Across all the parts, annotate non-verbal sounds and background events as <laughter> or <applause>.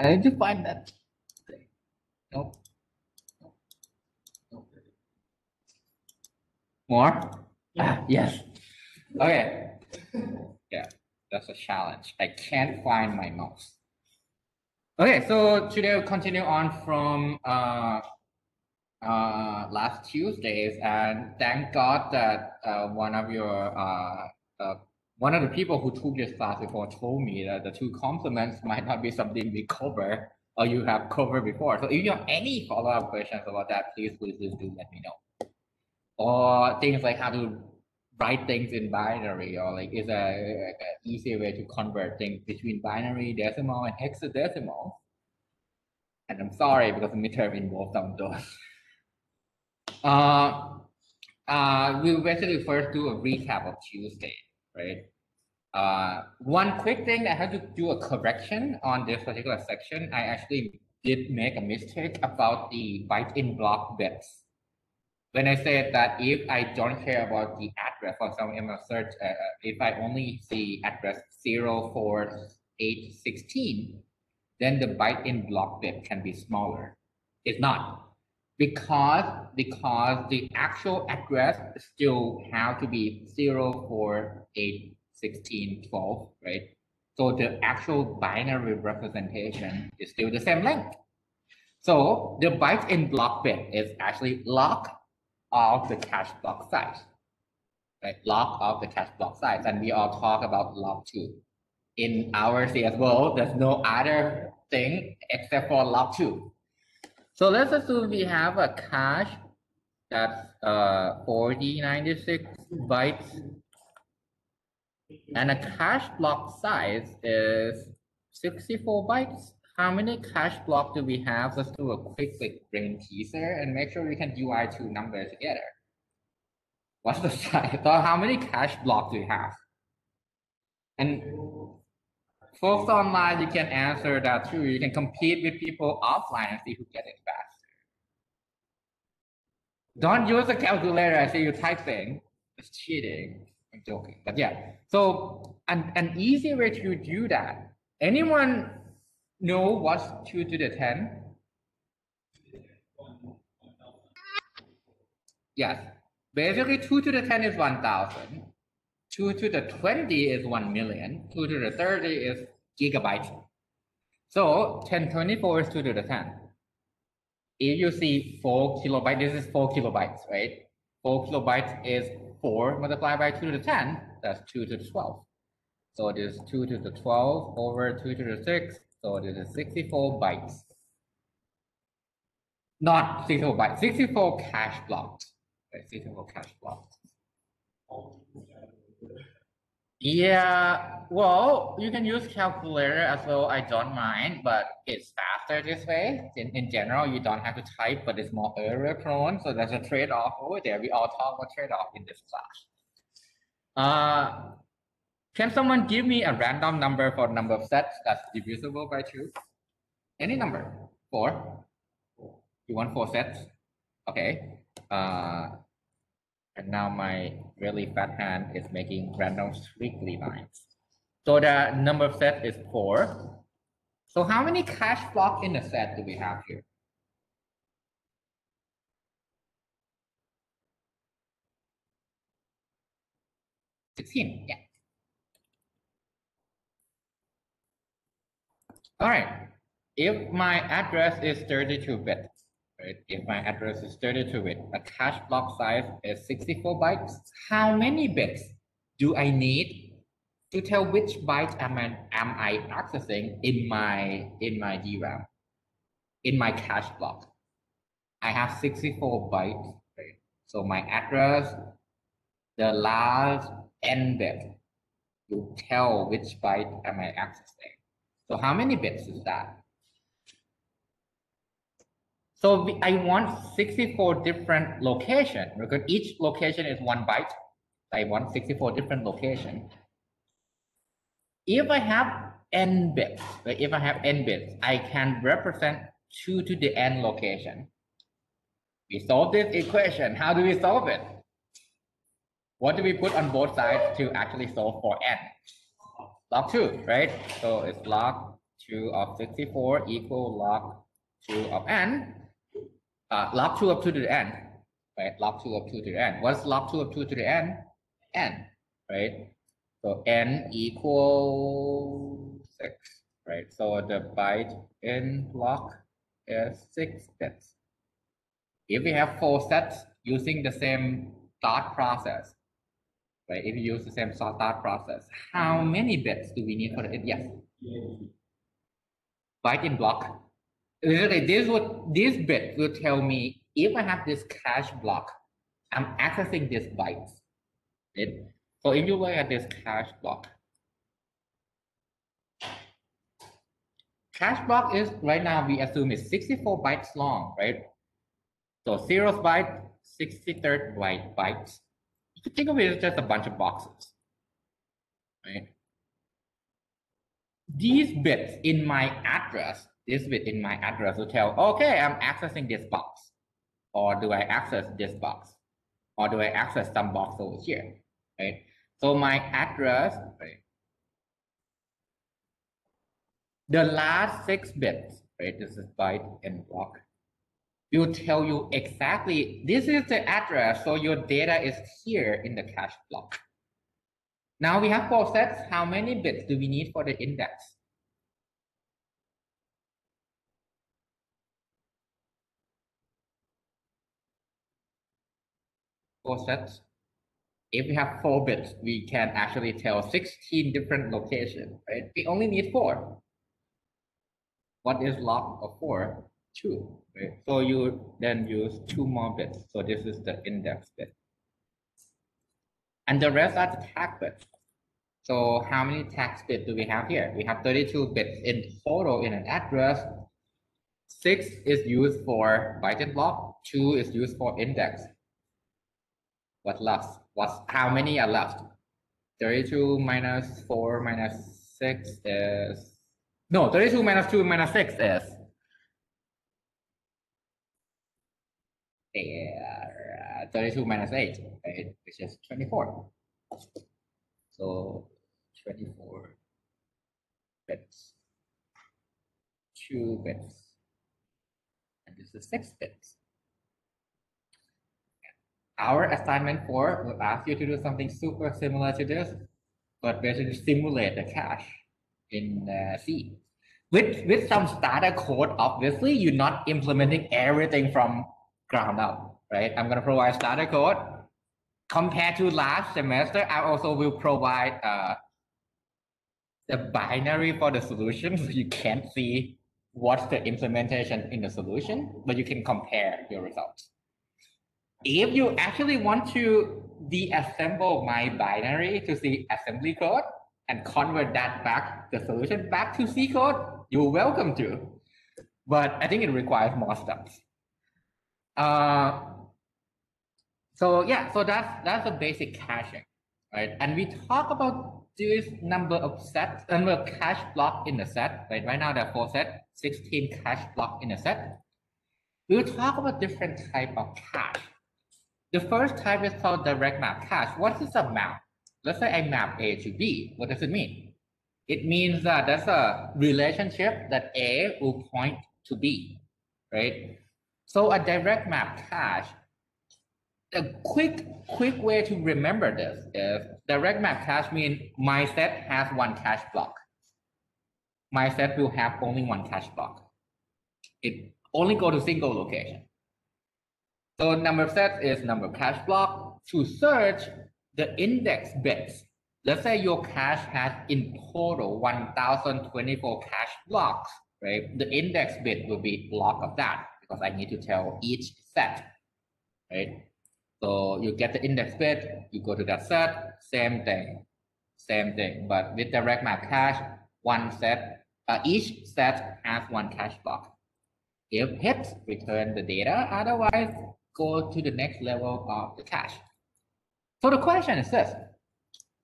I need to find that thing. Nope. Nope. Nope. More? Ah, yes. Okay. Yeah, that's a challenge. I can't find my mouse. Okay, so today we'll continue on from uh, uh, last Tuesdays, and thank God that uh, one of your uh, uh, one of the people who took this class before told me that the two complements might not be something we cover or you have covered before. So if you have any follow-up questions about that, please, please, please do let me know. Or things like how to write things in binary or like is a, a, a easy way to convert things between binary, decimal, and hexadecimal. And I'm sorry because the midterm involves some of those. <laughs> Uh, uh, we'll basically first do a recap of Tuesday, right? Uh, one quick thing, I have to do a correction on this particular section. I actually did make a mistake about the byte in block bits. When I said that if I don't care about the address, for some a search, uh, uh if I only see address 04816, then the byte in block bit can be smaller. It's not because because the actual address still have to be 048 16, 12, right? So the actual binary representation is still the same length. So the byte in block bit is actually log of the cache block size, right? Log of the cache block size. And we all talk about log two. In our CS world, there's no other thing except for log two. So let's assume we have a cache that's uh, 4096 bytes and a cache block size is 64 bytes. How many cache blocks do we have? Let's do a quick, quick brain teaser and make sure we can UI two numbers together. What's the <laughs> size? So how many cache blocks do we have? And folks online, you can answer that too. You can compete with people offline and see who gets it faster. Don't use a calculator. I see you typing. It's cheating. I'm joking, but yeah. So an, an easy way to do that. Anyone know what's two to the 10? Yes. Basically, two to the 10 is 1,000. Two to the 20 is 1 million. Two to the 30 is gigabytes. So 1024 is two to the 10. If you see four kilobytes, this is four kilobytes, right? Four kilobytes is 4 multiplied by 2 to the 10, that's 2 to the 12. So it is 2 to the 12 over 2 to the 6, so it is 64 bytes. Not 64 bytes, 64 cache blocks. Right, 64 cache blocks. Yeah, well, you can use calculator as well. I don't mind, but it's faster this way. In, in general, you don't have to type, but it's more error prone. So there's a trade-off over there. We all talk about trade-off in this class. Uh, can someone give me a random number for number of sets that's divisible by two? Any number? Four? You want four sets? Okay. Uh, and now my really fat hand is making random squiggly lines. So the number of set is four. So how many cache block in the set do we have here? Sixteen, yeah. All right. If my address is 32 bit, right? If my address is 32 bit, a cache block size is 64 bytes. How many bits do I need to tell which byte am I, am I accessing in my in my DRAM, in my cache block? I have 64 bytes, right? So my address, the last n bit will tell which byte am I accessing. So how many bits is that? So we, I want 64 different location because each location is one byte. I want 64 different location. If I have n bits, if I have n bits, I can represent 2 to the n location. We solve this equation. How do we solve it? What do we put on both sides to actually solve for n? Log 2, right? So it's log 2 of 64 equal log 2 of n. Uh, log 2 of 2 to the n, right? Log 2 of 2 to the n. What's log 2 of 2 to the n? n, right? So n equal 6, right? So the byte in block is 6 bits. If we have four sets using the same thought process, right? If you use the same thought process, how many bits do we need for it? Yes. Byte in block. Literally, this would this bit will tell me if I have this cache block, I'm accessing this bytes. It, so if you look at this cache block, cache block is right now we assume is 64 bytes long, right? So zeroth byte, 63rd byte bytes. You can think of it as just a bunch of boxes, right? These bits in my address, this within my address will tell, okay, I'm accessing this box. Or do I access this box? Or do I access some box over here, right? So my address, right? The last six bits, right? This is byte and block will tell you exactly this is the address, so your data is here in the cache block. Now we have four sets. How many bits do we need for the index? Four sets. If we have four bits, we can actually tell 16 different locations, right? We only need four. What is log of four? Two. Right? So you then use two more bits. So this is the index bit. And the rest are the tag bits. So how many tag bits do we have here? We have 32 bits in total in an address. Six is used for byte and block. Two is used for index. What left? What's how many are left? 32 minus 4 minus 6 is no 32 minus 2 minus 6 is uh, 32 minus 8, right, which is 24. So 24 bits, 2 bits, and this is 6 bits. Our assignment 4 will ask you to do something super similar to this, but basically simulate the cache in uh, C. With, with some starter code, obviously, you're not implementing everything from ground up, right? I'm going to provide starter code. Compared to last semester, I also will provide uh, the binary for the solution. <laughs> So you can't see what's the implementation in the solution, but you can compare your results. If you actually want to deassemble my binary to see assembly code and convert that back, the solution back to C code, you're welcome to. But I think it requires more steps. Uh, so yeah, so that's that's the basic caching, right? And we talk about this number of sets, number of cache block in the set, right? Right now there are four sets, 16 cache block in a set. We'll talk about different type of cache. The first type is called direct map cache. What is a map? Let's say I map A to B. What does it mean? It means that there's a relationship that A will point to B, right? So a direct map cache, a quick, quick way to remember this is direct map cache means my set has one cache block. My set will have only one cache block. It only go to single location. So number set is number cache block. To search the index bits, let's say your cache has in total 1024 cache blocks, right? The index bit will be block of that because I need to tell each set, right? So you get the index bit, you go to that set, same thing, same thing. But with direct map cache, one set, uh, each set has one cache block. If hit, return the data. Otherwise, go to the next level of the cache. So the question is this,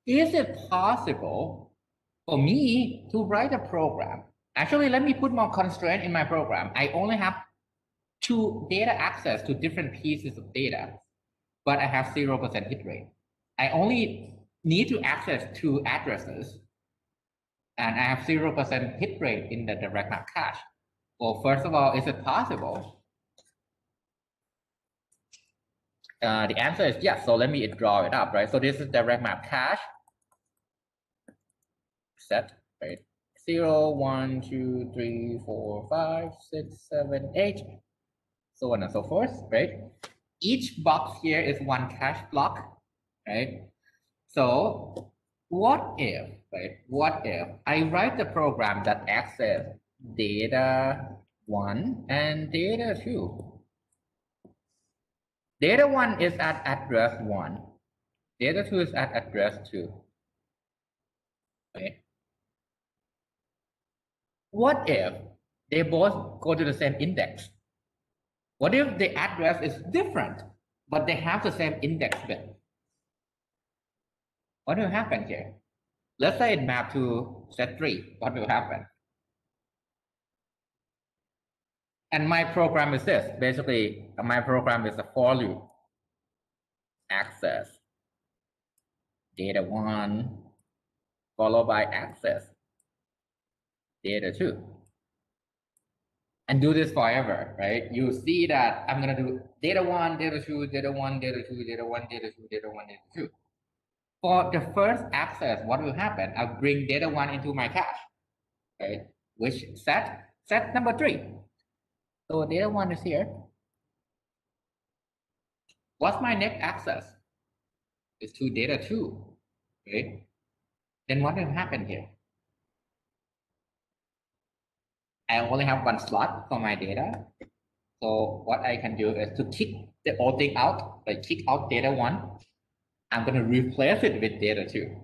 is it possible for me to write a program? Actually, let me put more constraint in my program. I only have two data access to different pieces of data, but I have 0% hit rate. I only need to access two addresses, and I have 0% hit rate in the direct map cache. Well, first of all, is it possible? Uh, the answer is yes. So let me draw it up, right? So this is direct map cache set, right? 0, 1, 2, 3, 4, 5, 6, 7, 8, so on and so forth, right? Each box here is one cache block, right? So what if, right? What if I write the program that access data one and data two? Data one is at address one. Data two is at address two. Okay. What if they both go to the same index? What if the address is different, but they have the same index bit? What will happen here? Let's say it map to set three. What will happen? And my program is this. Basically, my program is a for loop. Access data one, followed by access data two. And do this forever, right? You see that I'm gonna do data one, data two, data one, data two, data one, data two, data one, data two. For the first access, what will happen? I'll bring data one into my cache, right? Which set? Set number three. So the data one is here. What's my next access? Is to data two, right? Then what will happen here? I only have one slot for my data. So what I can do is to kick the old thing out, like kick out data one. I'm going to replace it with data two.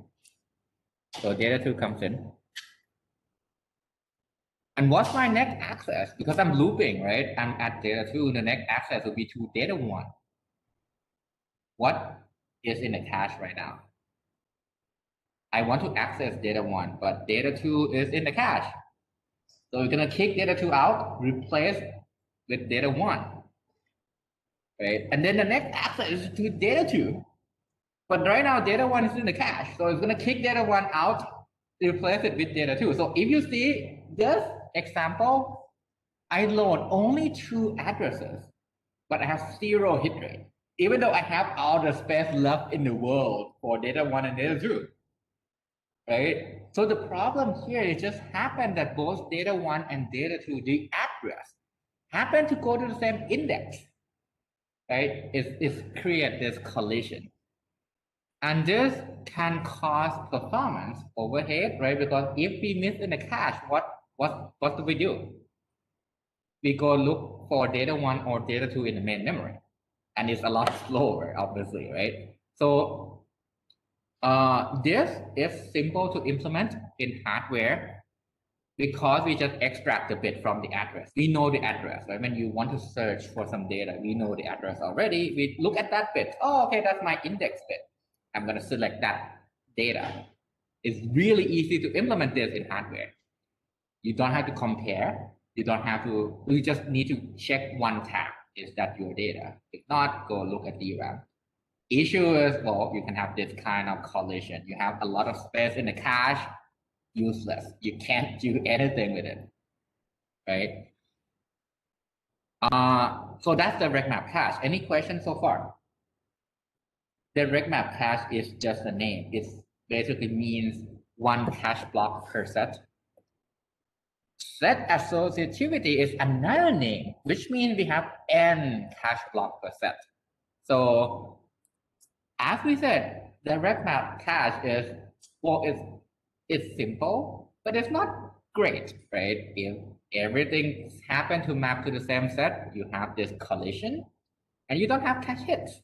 So data two comes in. And what's my next access? Because I'm looping, right? I'm at data two, the next access will be to data one. What is in the cache right now? I want to access data one, but data two is in the cache. So we're gonna kick data two out, replace with data one. Right? And then the next access is to data two. But right now data one is in the cache. So it's gonna kick data one out, replace it with data two. So if you see this example, I load only two addresses, but I have zero hit rate, even though I have all the space left in the world for data one and data two. Right? So the problem here is just happened that both data one and data two, the address, happen to go to the same index. Right? It's, it's create this collision. And this can cause performance overhead, right? Because if we miss in the cache, what what what do we do? We go look for data one or data two in the main memory, and it's a lot <laughs> slower, obviously, right? So uh, this is simple to implement in hardware because we just extract the bit from the address. We know the address, right? When you want to search for some data, we know the address already. We look at that bit. Oh, okay, that's my index bit. I'm going to select that data. It's really easy to implement this in hardware. You don't have to compare. You don't have to, you just need to check one tag. Is that your data? If not, go look at DRAM. Issue is, well, you can have this kind of collision. You have a lot of space in the cache, useless. You can't do anything with it, right? Uh, so that's the direct map cache. Any questions so far? The direct map cache is just a name. It basically means one cache block per set. Set associativity is another name, which means we have n cache block per set. So as we said, the direct map cache is, well, it's, it's simple, but it's not great, right? If everything happen to map to the same set, you have this collision and you don't have cache hits.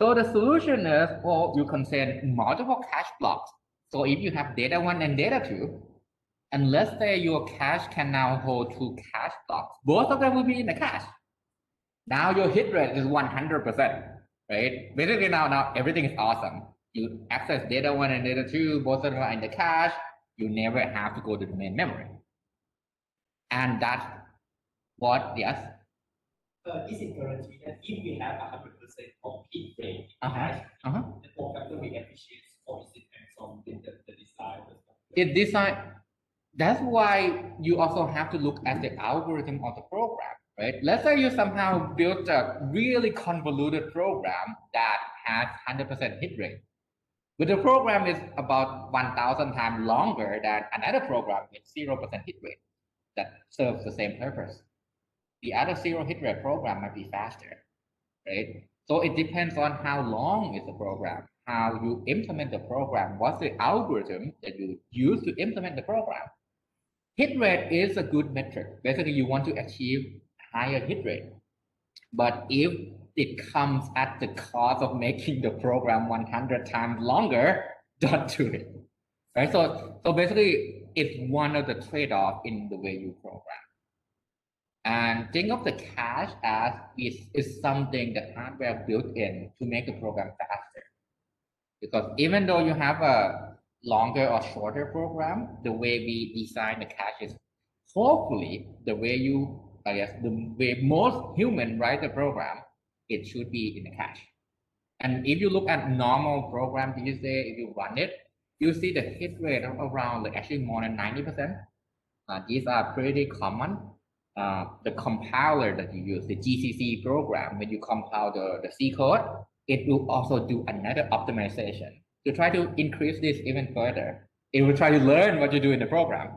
So the solution is, well, you can send multiple cache blocks. So if you have data one and data two, and let's say your cache can now hold two cache blocks, both of them will be in the cache. Now your hit rate is 100% right? Basically now, now everything is awesome. You access data one and data two, both of them are in the cache. You never have to go to the main memory. And that's what, yes? Uh, is it guaranteed that if we have 100% of hit rate in Uh-huh, cache, uh-huh. the program will be efficient or is it depends on the, the, the design? It design, that's why you also have to look at the algorithm of the program, right? Let's say you somehow built a really convoluted program that has 100% hit rate. But the program is about 1000 times longer than another program with 0% hit rate that serves the same purpose. The other zero hit rate program might be faster, right? So it depends on how long is the program, how you implement the program, what's the algorithm that you use to implement the program. Hit rate is a good metric. Basically, you want to achieve higher hit rate. But if it comes at the cost of making the program 100 times longer, <laughs> don't do it. Right? So, so basically, it's one of the trade-off in the way you program. And think of the cache as is, is something that hardware built in to make the program faster. Because even though you have a longer or shorter program, the way we design the cache is hopefully the way you, I guess, the way most human write the program, it should be in the cache. And if you look at normal program these days, if you run it, you see the hit rate of around like actually more than 90%. Uh, these are pretty common. Uh, the compiler that you use, the GCC program, when you compile the, the C code, it will also do another optimization to try to increase this even further. It will try to learn what you do in the program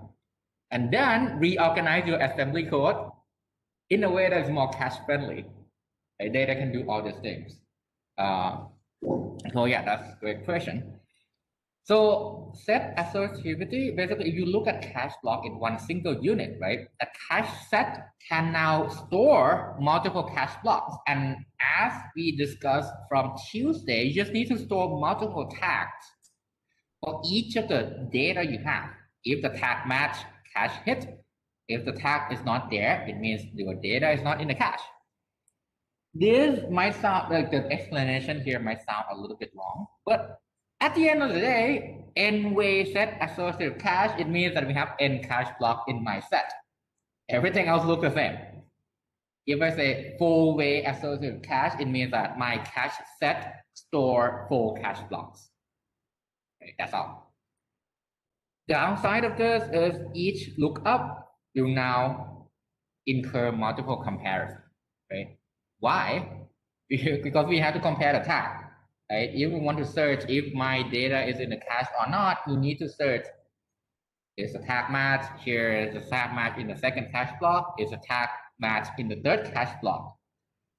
and then reorganize your assembly code in a way that's more cache friendly. Data can do all these things. Uh, so yeah, that's a great question. So set associativity, basically, if you look at cache block in one single unit, right? A cache set can now store multiple cache blocks. And as we discussed from Tuesday, you just need to store multiple tags for each of the data you have. If the tag match cache hit, if the tag is not there, it means your data is not in the cache. This might sound like the explanation here might sound a little bit long, but at the end of the day, n way set associative cache, it means that we have n cache block in my set. Everything else looks the same. If I say full way associative cache, it means that my cache set store full cache blocks. Okay, that's all. The downside of this is each lookup will now incur multiple comparisons. Right? Why? <laughs> Because we have to compare the tag right? If you want to search if my data is in the cache or not, you need to search is a tag match. Here is a tag match in the second cache block. Is a tag match in the third cache block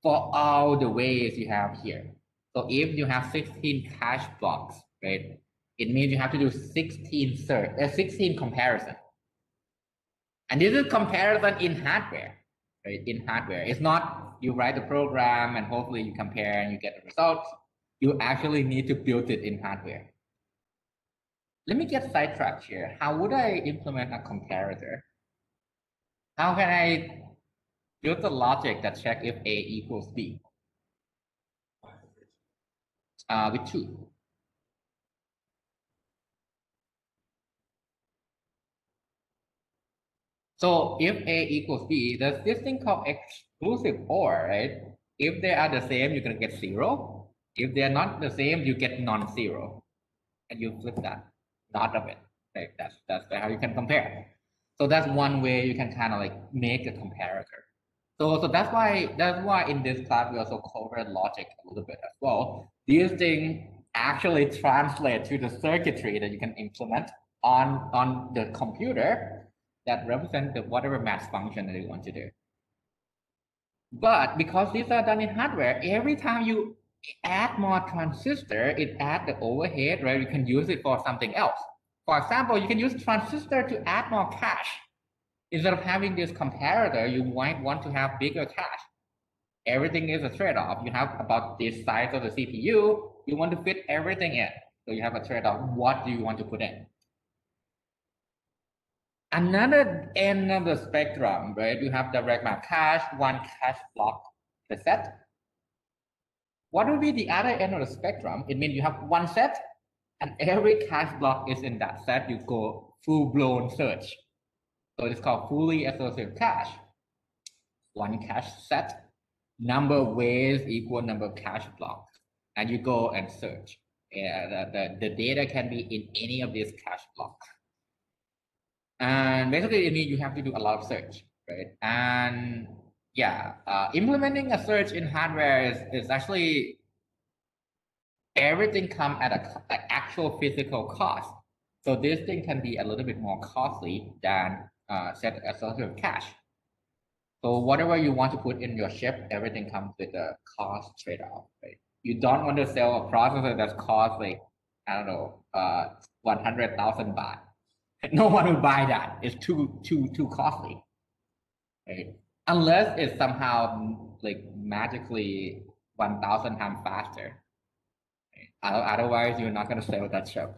for all the ways you have here. So if you have 16 cache blocks, right, it means you have to do 16 search, uh, 16 comparison. And this is comparison in hardware, right? In hardware, it's not you write the program and hopefully you compare and you get the results you actually need to build it in hardware. Let me get sidetracked here. How would I implement a comparator? How can I build the logic that check if A equals B? Uh, with two. So if A equals B, there's this thing called exclusive OR, right? If they are the same, you're gonna get zero. If they are not the same, you get non-zero, and you flip that dot of it. Right? That's that's how you can compare. So that's one way you can kind of like make a comparator. So so that's why that's why in this class we also cover logic a little bit as well. These things actually translate to the circuitry that you can implement on on the computer that represent the whatever math function that you want to do. But because these are done in hardware, every time you add more transistor, it add the overhead, right? You can use it for something else. For example, you can use transistor to add more cache. Instead of having this comparator, you might want to have bigger cache. Everything is a trade-off. You have about this size of the CPU, you want to fit everything in. So you have a trade-off. What do you want to put in? Another end of the spectrum, right? You have direct map cache, one cache block per set. What will be the other end of the spectrum? It means you have one set and every cache block is in that set. You go full blown search. So it's called fully associative cache. One cache set, number of ways equal number of cache blocks. And you go and search. Yeah, the, the, the data can be in any of these cache blocks. And basically, it means you have to do a lot of search, right? And yeah, uh, implementing a search in hardware is, is actually everything come at a, a actual physical cost. So this thing can be a little bit more costly than uh, set associative cache. So whatever you want to put in your chip, everything comes with a cost trade-off, right? You don't want to sell a processor that's cost like, I don't know, uh, 100,000 baht. <laughs> No one will buy that. It's too, too, too costly, right? Unless it's somehow like magically 1,000 times faster. Otherwise, you're not going to sell that chip.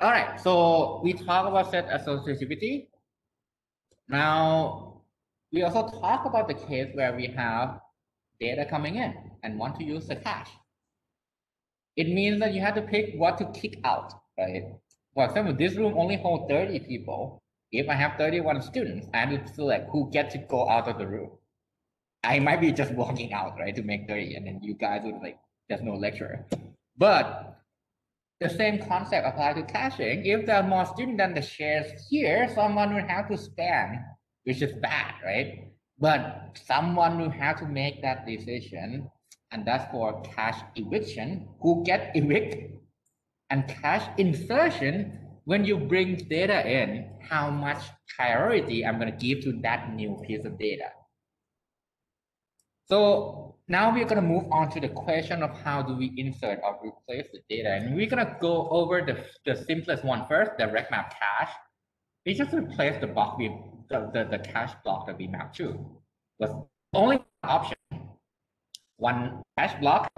All right, so we talk about set associativity. Now, we also talk about the case where we have data coming in and want to use the cache. It means that you have to pick what to kick out, right? For example, this room only holds 30 people. If I have 31 students, I have to select who get to go out of the room. I might be just walking out, right, to make 30, and then you guys would like, there's no lecturer. But the same concept applies to caching. If there are more students than the shares here, someone will have to stand, which is bad, right? But someone will have to make that decision, and that's for cache eviction, who get evicted, and cache insertion, when you bring data in, how much priority I'm going to give to that new piece of data. So now we're going to move on to the question of how do we insert or replace the data. And we're going to go over the, the simplest one first, the direct map cache. We just replace the block we, the, the, the cache block that we map to. The only option, one cache block,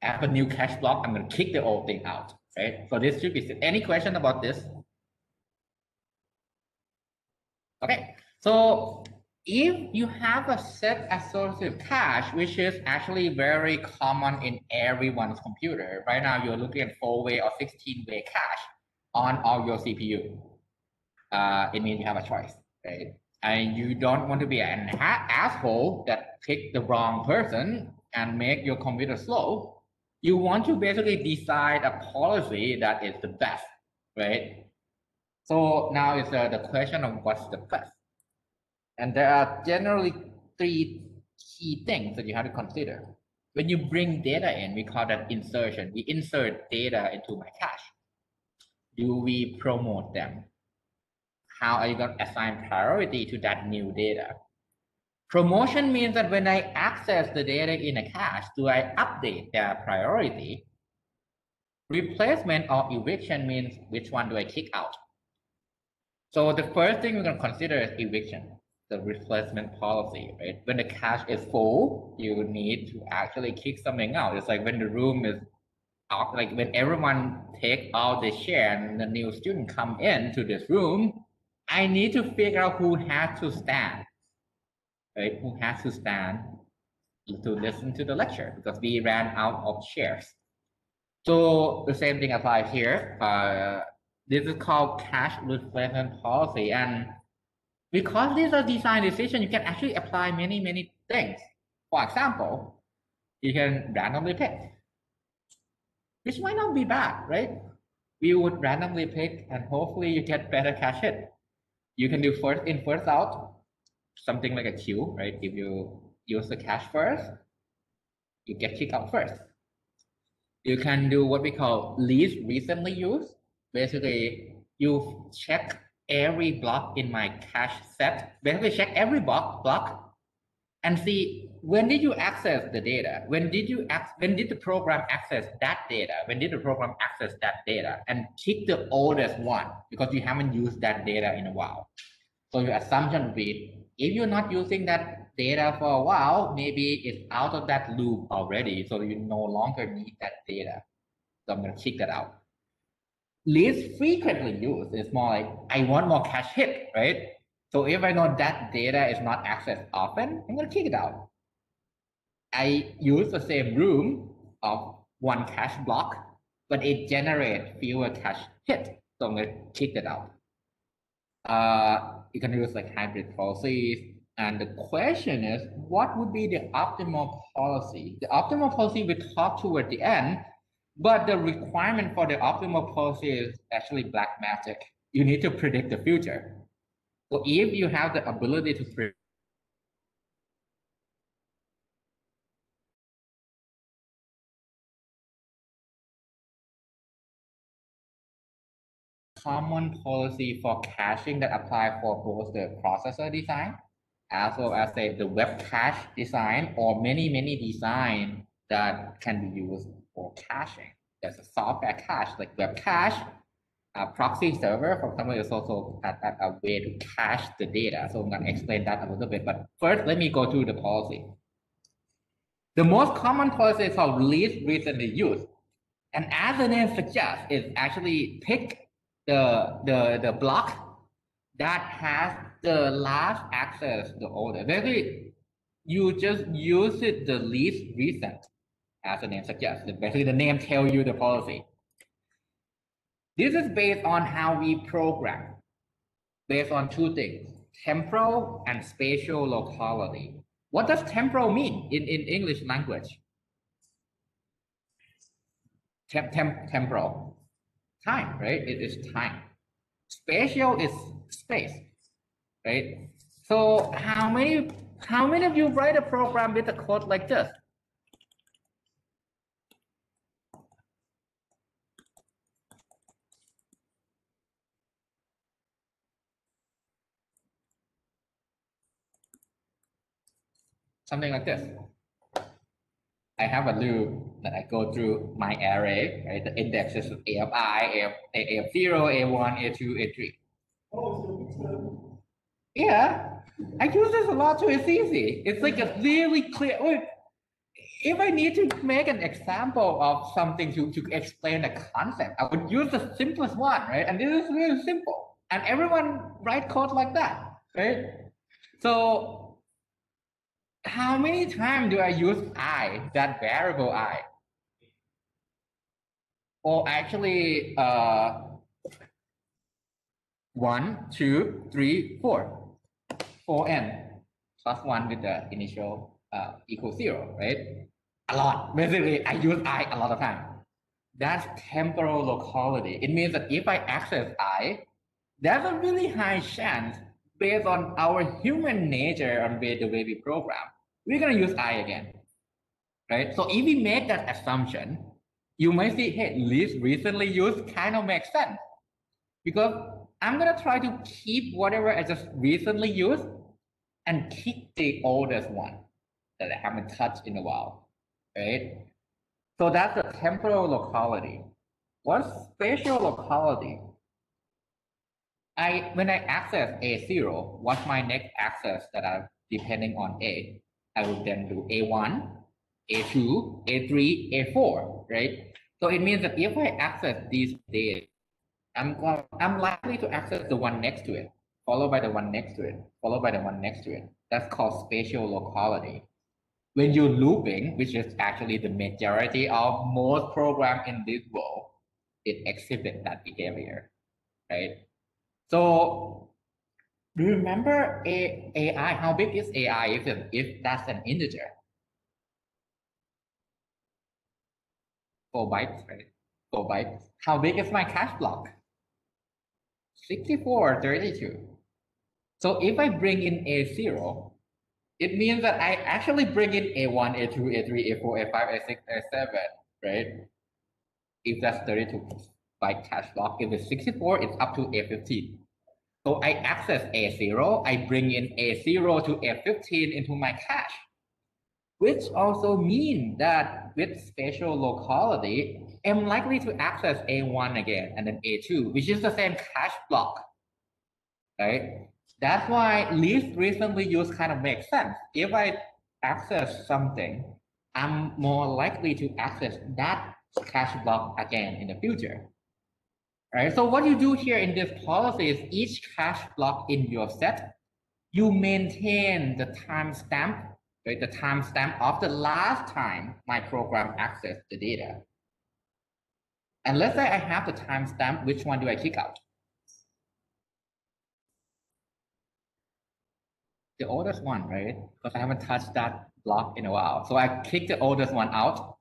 add a new cache block, I'm going to kick the old thing out, right? So this should be, any question about this? Okay, so if you have a set associative cache, which is actually very common in everyone's computer, right now you're looking at four-way or 16-way cache on all your CPU. Uh, it means you have a choice, right? And you don't want to be an asshole that pick the wrong person and make your computer slow. You want to basically decide a policy that is the best, right? So now it's uh, the question of what's the best. And there are generally three key things that you have to consider. When you bring data in, we call that insertion. We insert data into my cache. Do we promote them? How are you going to assign priority to that new data? Promotion means that when I access the data in a cache, do I update their priority? Replacement or eviction means which one do I kick out? So the first thing we're going to consider is eviction the replacement policy, right? When the cache is full, you need to actually kick something out. It's like when the room is out, like when everyone take out the share and the new student come in to this room, I need to figure out who has to stand, right? Who has to stand to listen to the lecture because we ran out of chairs. So the same thing applies here. Uh, this is called cache replacement policy and because these are design decisions, you can actually apply many, many things. For example, you can randomly pick, which might not be bad, right? We would randomly pick and hopefully you get better cache hit. You can do first in, first out, something like a queue, right? If you use the cache first, you get kicked out first. You can do what we call least recently used. Basically, you check every block in my cache set, basically check every block block and see when did you access the data? When did you when did the program access that data? When did the program access that data? And pick the oldest one because you haven't used that data in a while. So your assumption would be if you're not using that data for a while, maybe it's out of that loop already. So you no longer need that data. So I'm going to kick that out least frequently used is more like I want more cache hit, right? So if I know that data is not accessed often, I'm going to kick it out. I use the same room of one cache block, but it generates fewer cache hits. So I'm going to kick that out. Uh, you can use like hybrid policies. And the question is, what would be the optimal policy? The optimal policy we talk toward the end but the requirement for the optimal policy is actually black magic. you need to predict the future. So if you have the ability to predict common policy for caching that apply for both the processor design as well as say the web cache design or many many design that can be used for caching. There's a software cache like web cache, a proxy server, for example, is also a, a, a way to cache the data. So I'm to explain that a little bit. But first, let me go through the policy. The most common policy is called least recently used. And as the name suggests, it actually pick the the the block that has the last access the order. Basically, you just use it the least recent, as the name suggests. Basically, the name tell you the policy. This is based on how we program, based on two things, temporal and spatial locality. What does temporal mean in, in English language? Tem, tem, temporal time, right? It is time. Spatial is space, right? So how many how many of you write a program with a code like this? Something like this. I have a loop that I go through my array, right? The indexes of A of I, A of, A of 0, A1, A2, A3. Oh, Yeah, I use this a lot too. It's easy. It's like a really clear. If I need to make an example of something to, to explain a concept, I would use the simplest one, right? And this is really simple. And everyone write code like that, right? So how many times do I use I, that variable I? Or actually, uh, one, two, three, four, four n plus one with the initial uh, equal zero, right? A lot. Basically, I use I a lot of time. That's temporal locality. It means that if I access I, there's a really high chance based on our human nature and the way we program, we're going to use I again, right? So if we make that assumption, you might see, hey, least recently used kind of makes sense because I'm going to try to keep whatever I just recently used and keep the oldest one that I haven't touched in a while, right? So that's the temporal locality. What's spatial locality? I when I access A0, what's my next access that I'm depending on A? I would then do A1, A2, A3, A4, right? So it means that if I access these data, I'm going, I'm likely to access the one next to it, followed by the one next to it, followed by the one next to it. That's called spatial locality. When you're looping, which is actually the majority of most programs in this world, it exhibits that behavior, right? So remember A, AI? How big is AI if, if that's an integer? Four bytes, right? Four bytes. How big is my cache block? 64 or 32. So if I bring in A0, it means that I actually bring in A1, A2, A3, A4, A5, A6, A7, right? If that's 32 byte cache block, if it's 64, it's up to A15. So I access A0, I bring in A0 to A15 into my cache, which also means that with spatial locality, I'm likely to access A1 again and then A2, which is the same cache block, right? That's why least recently used kind of makes sense. If I access something, I'm more likely to access that cache block again in the future. Right. So what you do here in this policy is each cache block in your set, you maintain the timestamp, right? The timestamp of the last time my program accessed the data. And let's say I have the timestamp, which one do I kick out? The oldest one, right? Because I haven't touched that block in a while. So I kick the oldest one out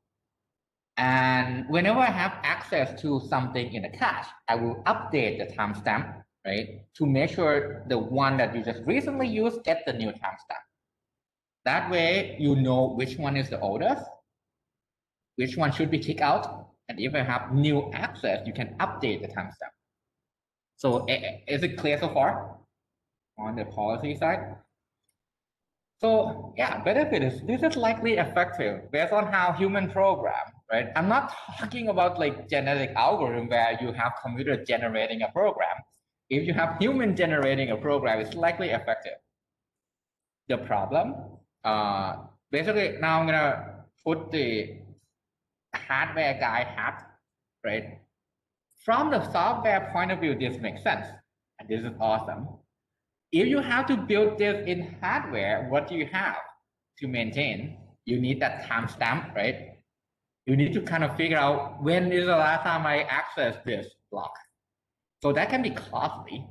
And whenever I have access to something in the cache, I will update the timestamp, right? To make sure the one that you just recently used get the new timestamp. That way you know which one is the oldest, which one should be kicked out. And if I have new access, you can update the timestamp. So is it clear so far on the policy side? So yeah, benefit is this is likely effective based on how human program, right? I'm not talking about like genetic algorithm where you have computer generating a program. If you have human generating a program, it's likely effective. The problem, uh, basically now I'm gonna put the hardware guy hat, right? From the software point of view, this makes sense. And this is awesome if you have to build this in hardware, what do you have to maintain? You need that timestamp, right? You need to kind of figure out when is the last time I accessed this block. So that can be costly.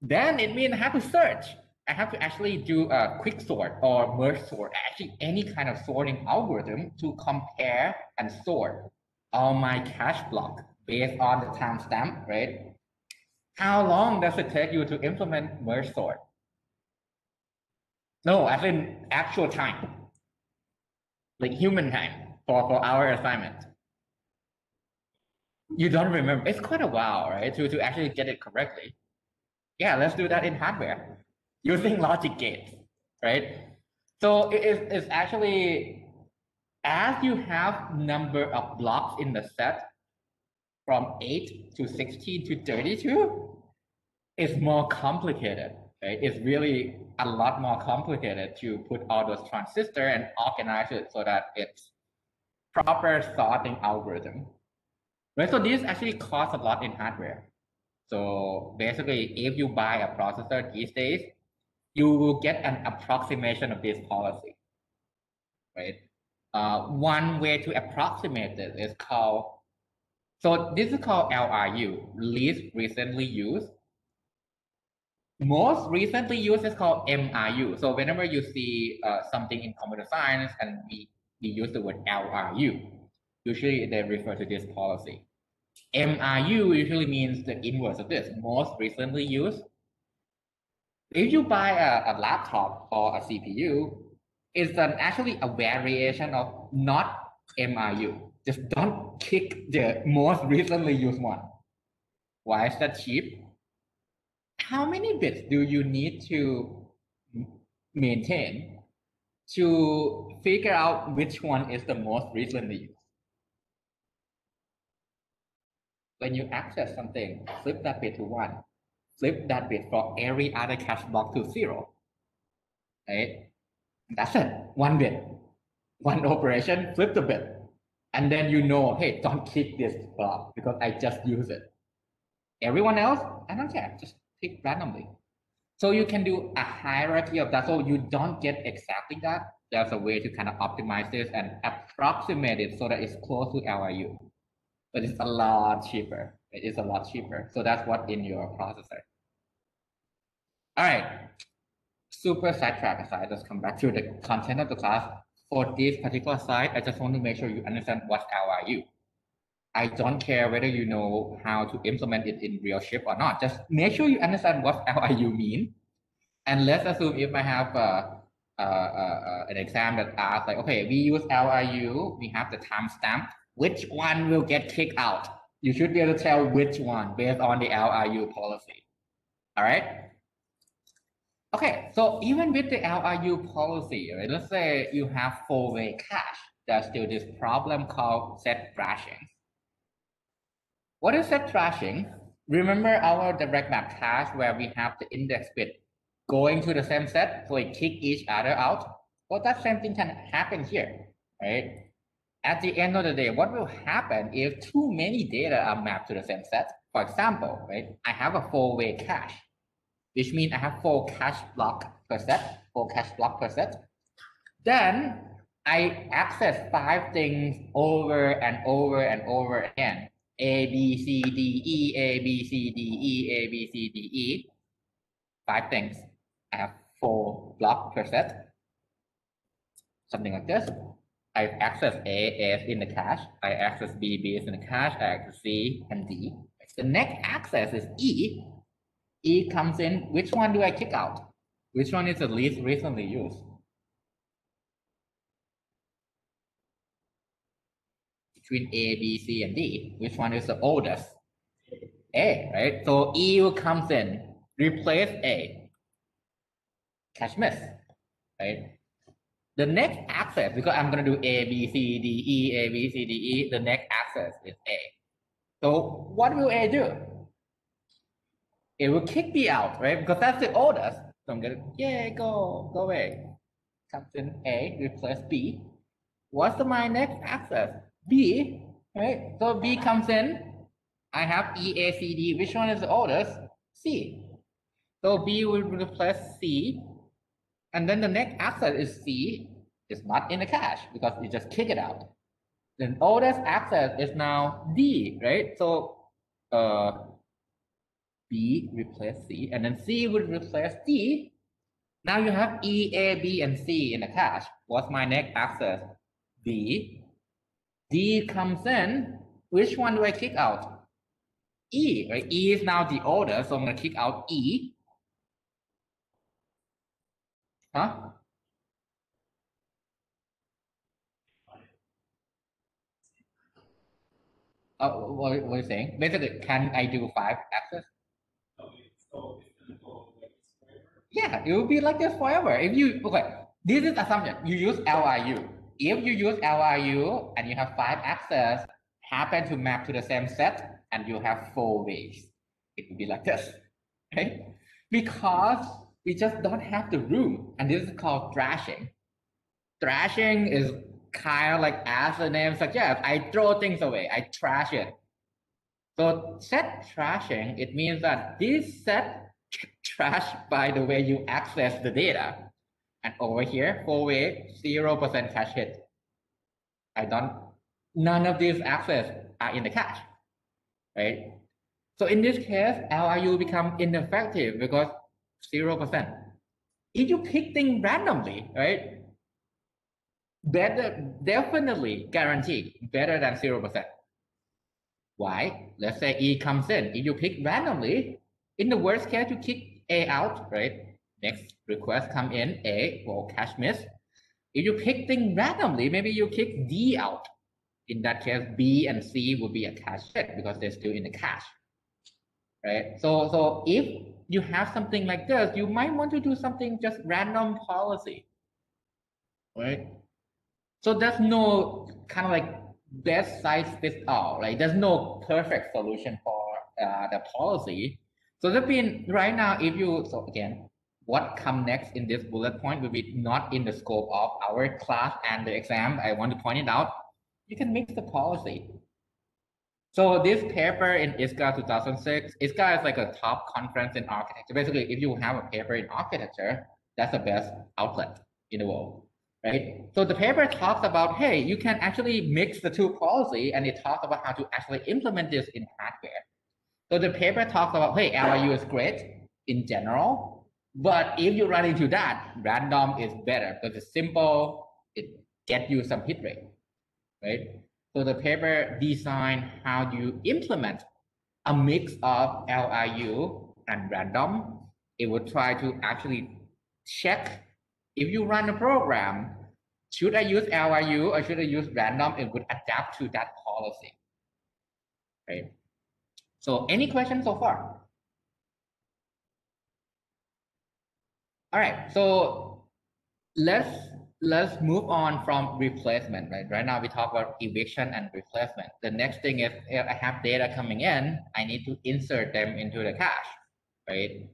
Then it means I have to search. I have to actually do a quick sort or merge sort, actually any kind of sorting algorithm to compare and sort all my cache block based on the timestamp, right? How long does it take you to implement merge sort? No, as in actual time, like human time for, for our assignment. You don't remember. It's quite a while, right? To, to actually get it correctly. Yeah, let's do that in hardware using <laughs> logic gates, right? So it is it's actually as you have number of blocks in the set from 8 to 16 to 32, it's more complicated. Right? It's really a lot more complicated to put all those transistors and organize it so that it's proper sorting algorithm. Right? So this actually costs a lot in hardware. So basically, if you buy a processor these days, you will get an approximation of this policy. Right? Uh, one way to approximate this is called so this is called LRU, least recently used most recently used is called MRU. So whenever you see uh, something in computer science and we, we use the word LRU, usually they refer to this policy. MRU usually means the inverse of this, most recently used. If you buy a, a laptop or a CPU, it's an, actually a variation of not MRU. Just don't kick the most recently used one. Why is that cheap? how many bits do you need to maintain to figure out which one is the most recently used? When you access something, flip that bit to one, flip that bit for every other cache block to zero. Right? That's it. One bit. One operation, flip the bit. And then you know, hey, don't kick this block because I just use it. Everyone else, I don't care. Just pick randomly. So you can do a hierarchy of that. So you don't get exactly that. There's a way to kind of optimize this and approximate it so that it's close to LRU. But it's a lot cheaper. It is a lot cheaper. So that's what in your processor. All right. Super sidetrack aside, let's come back to the content of the class. For this particular slide, I just want to make sure you understand what's LRU. I don't care whether you know how to implement it in Realchip or not. Just make sure you understand what LRU <laughs> mean. And let's assume if I have uh, uh, uh, an exam that asks like, okay, we use LRU, we have the timestamp, which one will get kicked out? You should be able to tell which one based on the LRU policy. All right. Okay, so even with the LRU policy, right, let's say you have four-way cache, there's still this problem called set thrashing. What is set thrashing? Remember our direct map cache where we have the index bit going to the same set, so it kick each other out? Well, that same thing can happen here, right? At the end of the day, what will happen if too many data are mapped to the same set? For example, right, I have a four-way cache, which means I have four cache block per set, four cache block per set. Then I access five things over and over and over again. A, B, C, D, E, A, B, C, D, E, A, B, C, D, E. Five things. I have four blocks per set. Something like this. I access A, A is in the cache. I access B, B is in the cache. I access C and D. The next access is E. E comes in. Which one do I kick out? Which one is the least recently used? Between A, B, C, and D, which one is the oldest? A, right? So E comes in, replace A. Cache miss, right? The next access, because I'm going to do A, B, C, D, E, A, B, C, D, E, the next access is A. So what will A do? It will kick B out, right? Because that's the oldest. So I'm gonna, yeah, go, go away. Comes in A, replace B. What's my next access? B, right? So B comes in. I have E, A, C, D. Which one is the oldest? C. So B will replace C. And then the next access is C. It's not in the cache because you just kick it out. The oldest access is now D, right? So uh, B replace C, and then C would replace D. Now you have E, A, B, and C in the cache. What's my next access? B. D comes in. Which one do I kick out? E, right? E is now the order, so I'm gonna kick out E. Huh? Uh, what, what are you saying? Basically, can I do five access? Yeah, it will be like this forever. If you, okay, this is assumption. You use LRU. If you use LRU and you have five access, happen to map to the same set, and you have four ways, it will be like this, okay? Because we just don't have the room, and this is called thrashing. Thrashing is kind of like as the name suggests, I throw things away, I trash it. So set trashing, it means that this set trash by the way you access the data. And over here, four way, 0% cache hit. I don't, none of these access are in the cache, right? So in this case, LRU become ineffective because 0%. If you pick things randomly, right? Better, definitely guaranteed better than 0%. Why? Let's say E comes in. If you pick randomly, in the worst case, you kick A out, right? Next request come in, A will cache miss. If you pick things randomly, maybe you kick D out. In that case, B and C will be a cache hit because they're still in the cache. Right? So, so if you have something like this, you might want to do something just random policy. Right? So there's no kind of like best size fits all, right? There's no perfect solution for uh, the policy. So that means right now, if you, so again, what come next in this bullet point will be not in the scope of our class and the exam. I want to point it out. You can mix the policy. So this paper in ISCA 2006, ISCA is like a top conference in architecture. Basically, if you have a paper in architecture, that's the best outlet in the world right? So the paper talks about, hey, you can actually mix the two policy and it talks about how to actually implement this in hardware. So the paper talks about, hey, LRU is great in general, but if you run into that, random is better because it's simple, it gets you some hit rate, right? So the paper design how you implement a mix of LRU and random. It would try to actually check if you run a program, should I use LRU or should I use random? It would adapt to that policy. Right. So any questions so far? All right. So let's let's move on from replacement. Right. Right now we talk about eviction and replacement. The next thing is if I have data coming in, I need to insert them into the cache. Right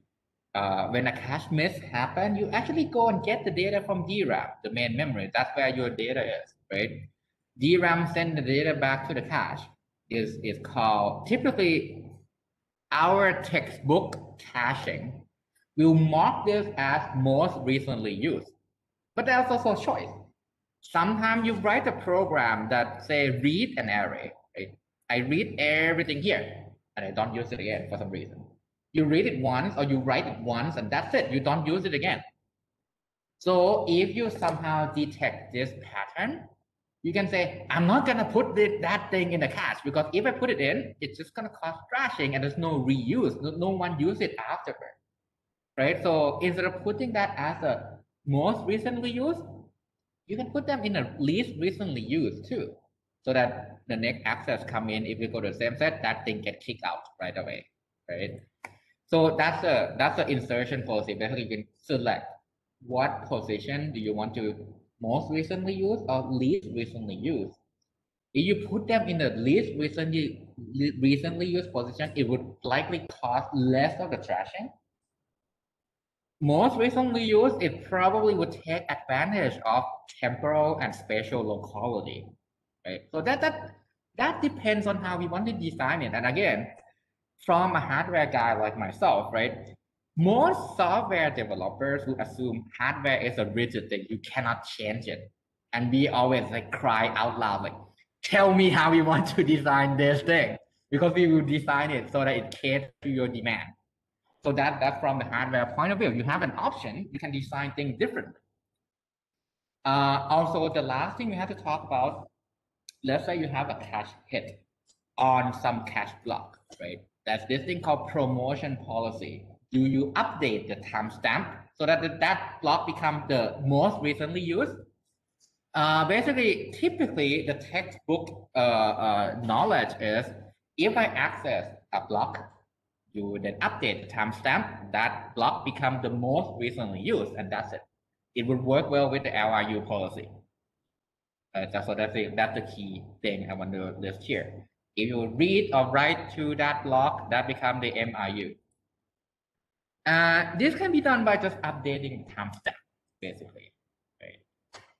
uh, when a cache miss happen, you actually go and get the data from DRAM, the main memory. That's where your data is, right? DRAM send the data back to the cache is, is called, typically our textbook caching will mark this as most recently used. But there's also a choice. Sometimes you write a program that say read an array, right? I read everything here and I don't use it again for some reason. You read it once or you write it once and that's it. You don't use it again. So if you somehow detect this pattern, you can say, I'm not gonna put the, that thing in the cache because if I put it in, it's just gonna cause thrashing and there's no reuse. No, no one use it afterward, right? So instead of putting that as a most recently used, you can put them in a least recently used too, so that the next access come in. If you go to the same set, that thing get kicked out right away, right? So that's a that's the insertion policy. Basically, you can select what position do you want to most recently used or least recently used. If you put them in the least recently recently used position, it would likely cause less of the trashing. Most recently used, it probably would take advantage of temporal and spatial locality, right? So that that that depends on how we want to design it. And again, from a hardware guy like myself, right? Most software developers who assume hardware is a rigid thing, you cannot change it. And we always like cry out loud, like, tell me how you want to design this thing. Because we will design it so that it caters to your demand. So that that's from the hardware point of view. You have an option, you can design things differently. Uh, also, the last thing we have to talk about, let's say you have a cache hit on some cache block, right? That's this thing called promotion policy do you update the timestamp so that the, that block becomes the most recently used? Uh, basically, typically the textbook uh, uh, knowledge is if I access a block, you then update the timestamp, that block becomes the most recently used, and that's it. It would work well with the LRU policy. Uh, so that's the, that's the key thing I want to list here. If you read or write to that block, that becomes the MRU. Uh, this can be done by just updating the timestamp, basically. Right?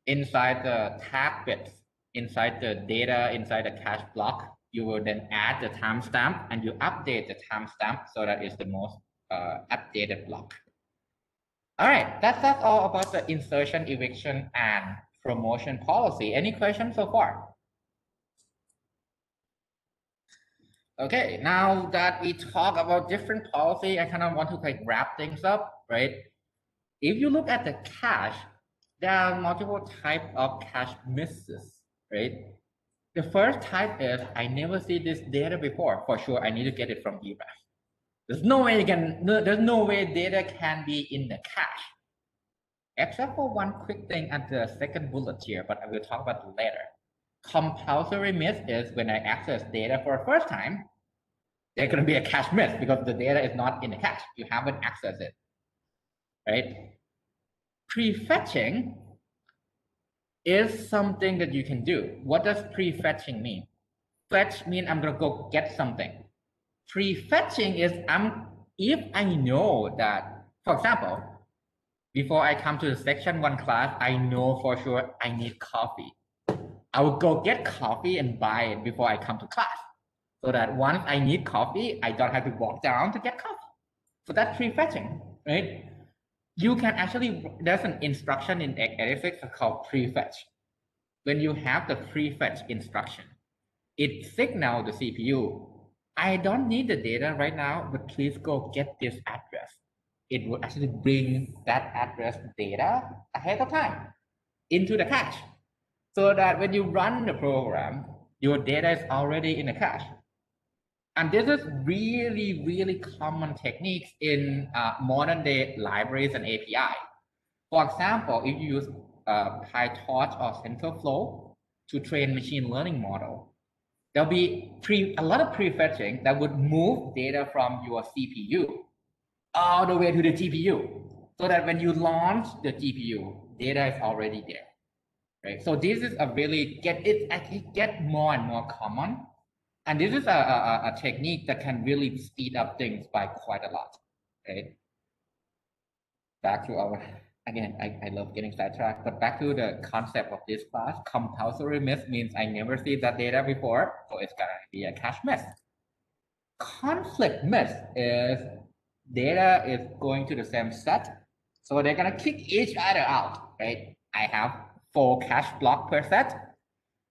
Inside the tag bits, inside the data, inside the cache block, you will then add the timestamp and you update the timestamp so that it's the most uh, updated block. All right, that's, that's all about the insertion, eviction, and promotion policy. Any questions so far? Okay, now that we talk about different policy, I kind of want to like wrap things up, right? If you look at the cache, there are multiple types of cache misses, right? The first type is I never see this data before. For sure, I need to get it from DRAM. There's no way you can. No, there's no way data can be in the cache, except for one quick thing at the second bullet here, but I will talk about later compulsory miss is when I access data for the first time, there's going to be a cache miss because the data is not in the cache. You haven't accessed it, right? Prefetching is something that you can do. What does prefetching mean? Fetch means I'm to go get something. Prefetching is I'm if I know that, for example, before I come to the section one class, I know for sure I need coffee. I will go get coffee and buy it before I come to class. So that once I need coffee, I don't have to walk down to get coffee. So that's prefetching, right? You can actually, there's an instruction in x86 called prefetch. When you have the prefetch instruction, it signals the CPU, I don't need the data right now, but please go get this address. It will actually bring that address data ahead of time into the cache so that when you run the program, your data is already in the cache. And this is really, really common techniques in uh, modern day libraries and API. For example, if you use uh, PyTorch or TensorFlow to train machine learning model, there'll be pre, a lot of prefetching that would move data from your CPU all the way to the GPU, so that when you launch the GPU, data is already there right? So this is a really get it actually get more and more common, and this is a, a, a technique that can really speed up things by quite a lot, right? Back to our again, I, I love getting sidetracked, but back to the concept of this class, compulsory miss means I never see that data before, so it's gonna be a cache miss. Conflict miss is data is going to the same set, so they're gonna kick each other out, right? I have four cache block per set.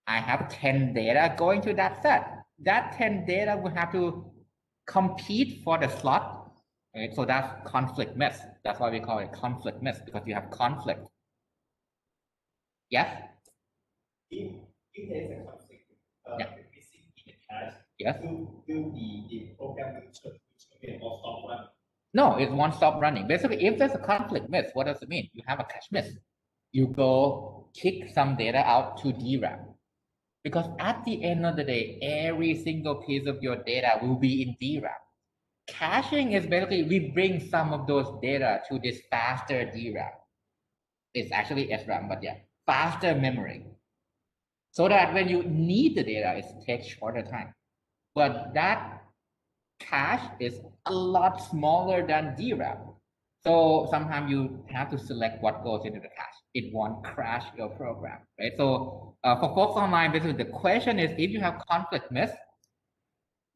I have 10 data going to that set. That 10 data will have to compete for the slot. Right? So that's conflict miss. That's why we call it conflict miss because you have conflict. Yes? If, if there is a conflict uh, Yeah. missing in the cache, Yes. will, will the, the program will turn will turn or stop running? No, it's one stop running. Basically, if there's a conflict miss, what does it mean? You have a cache miss. You go kick some data out to DRAM. Because at the end of the day, every single piece of your data will be in DRAM. Caching is basically we bring some of those data to this faster DRAM. It's actually SRAM, but yeah, faster memory. So that when you need the data, it takes shorter time. But that cache is a lot smaller than DRAM. So sometimes you have to select what goes into the cache. It won't crash your program, right? So uh, for folks online, basically the question is if you have conflict miss,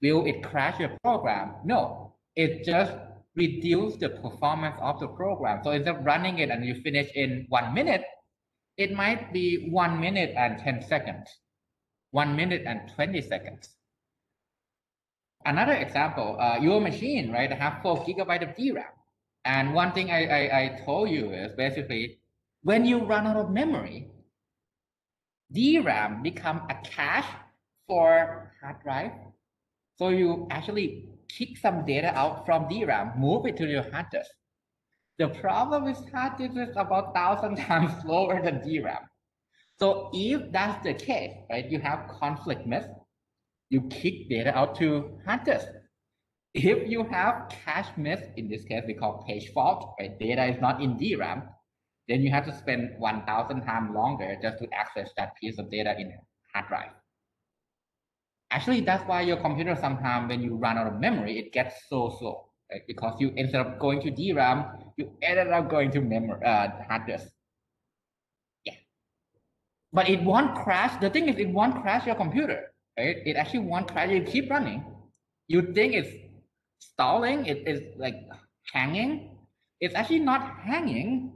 will it crash your program? No, it just reduce the performance of the program. So instead of running it and you finish in one minute, it might be one minute and 10 seconds, one minute and 20 seconds. Another example, uh, your machine, right, have four gigabyte of DRAM. And one thing I, I, I told you is basically when you run out of memory, DRAM become a cache for hard drive. So you actually kick some data out from DRAM, move it to your hard disk. The problem is hard disk is about thousand <laughs> times slower than DRAM. So if that's the case, right, you have conflict miss, you kick data out to hard disk. If you have cache miss, in this case we call page fault, right, data is not in DRAM, then you have to spend 1000 times longer just to access that piece of data in hard drive. Actually, that's why your computer sometimes when you run out of memory, it gets so slow, right? Because you instead of going to DRAM, you ended up going to memory uh, hard disk. Yeah. But it won't crash. The thing is, it won't crash your computer, right? It actually won't crash. You keep running. You think it's stalling. It is like hanging. It's actually not hanging.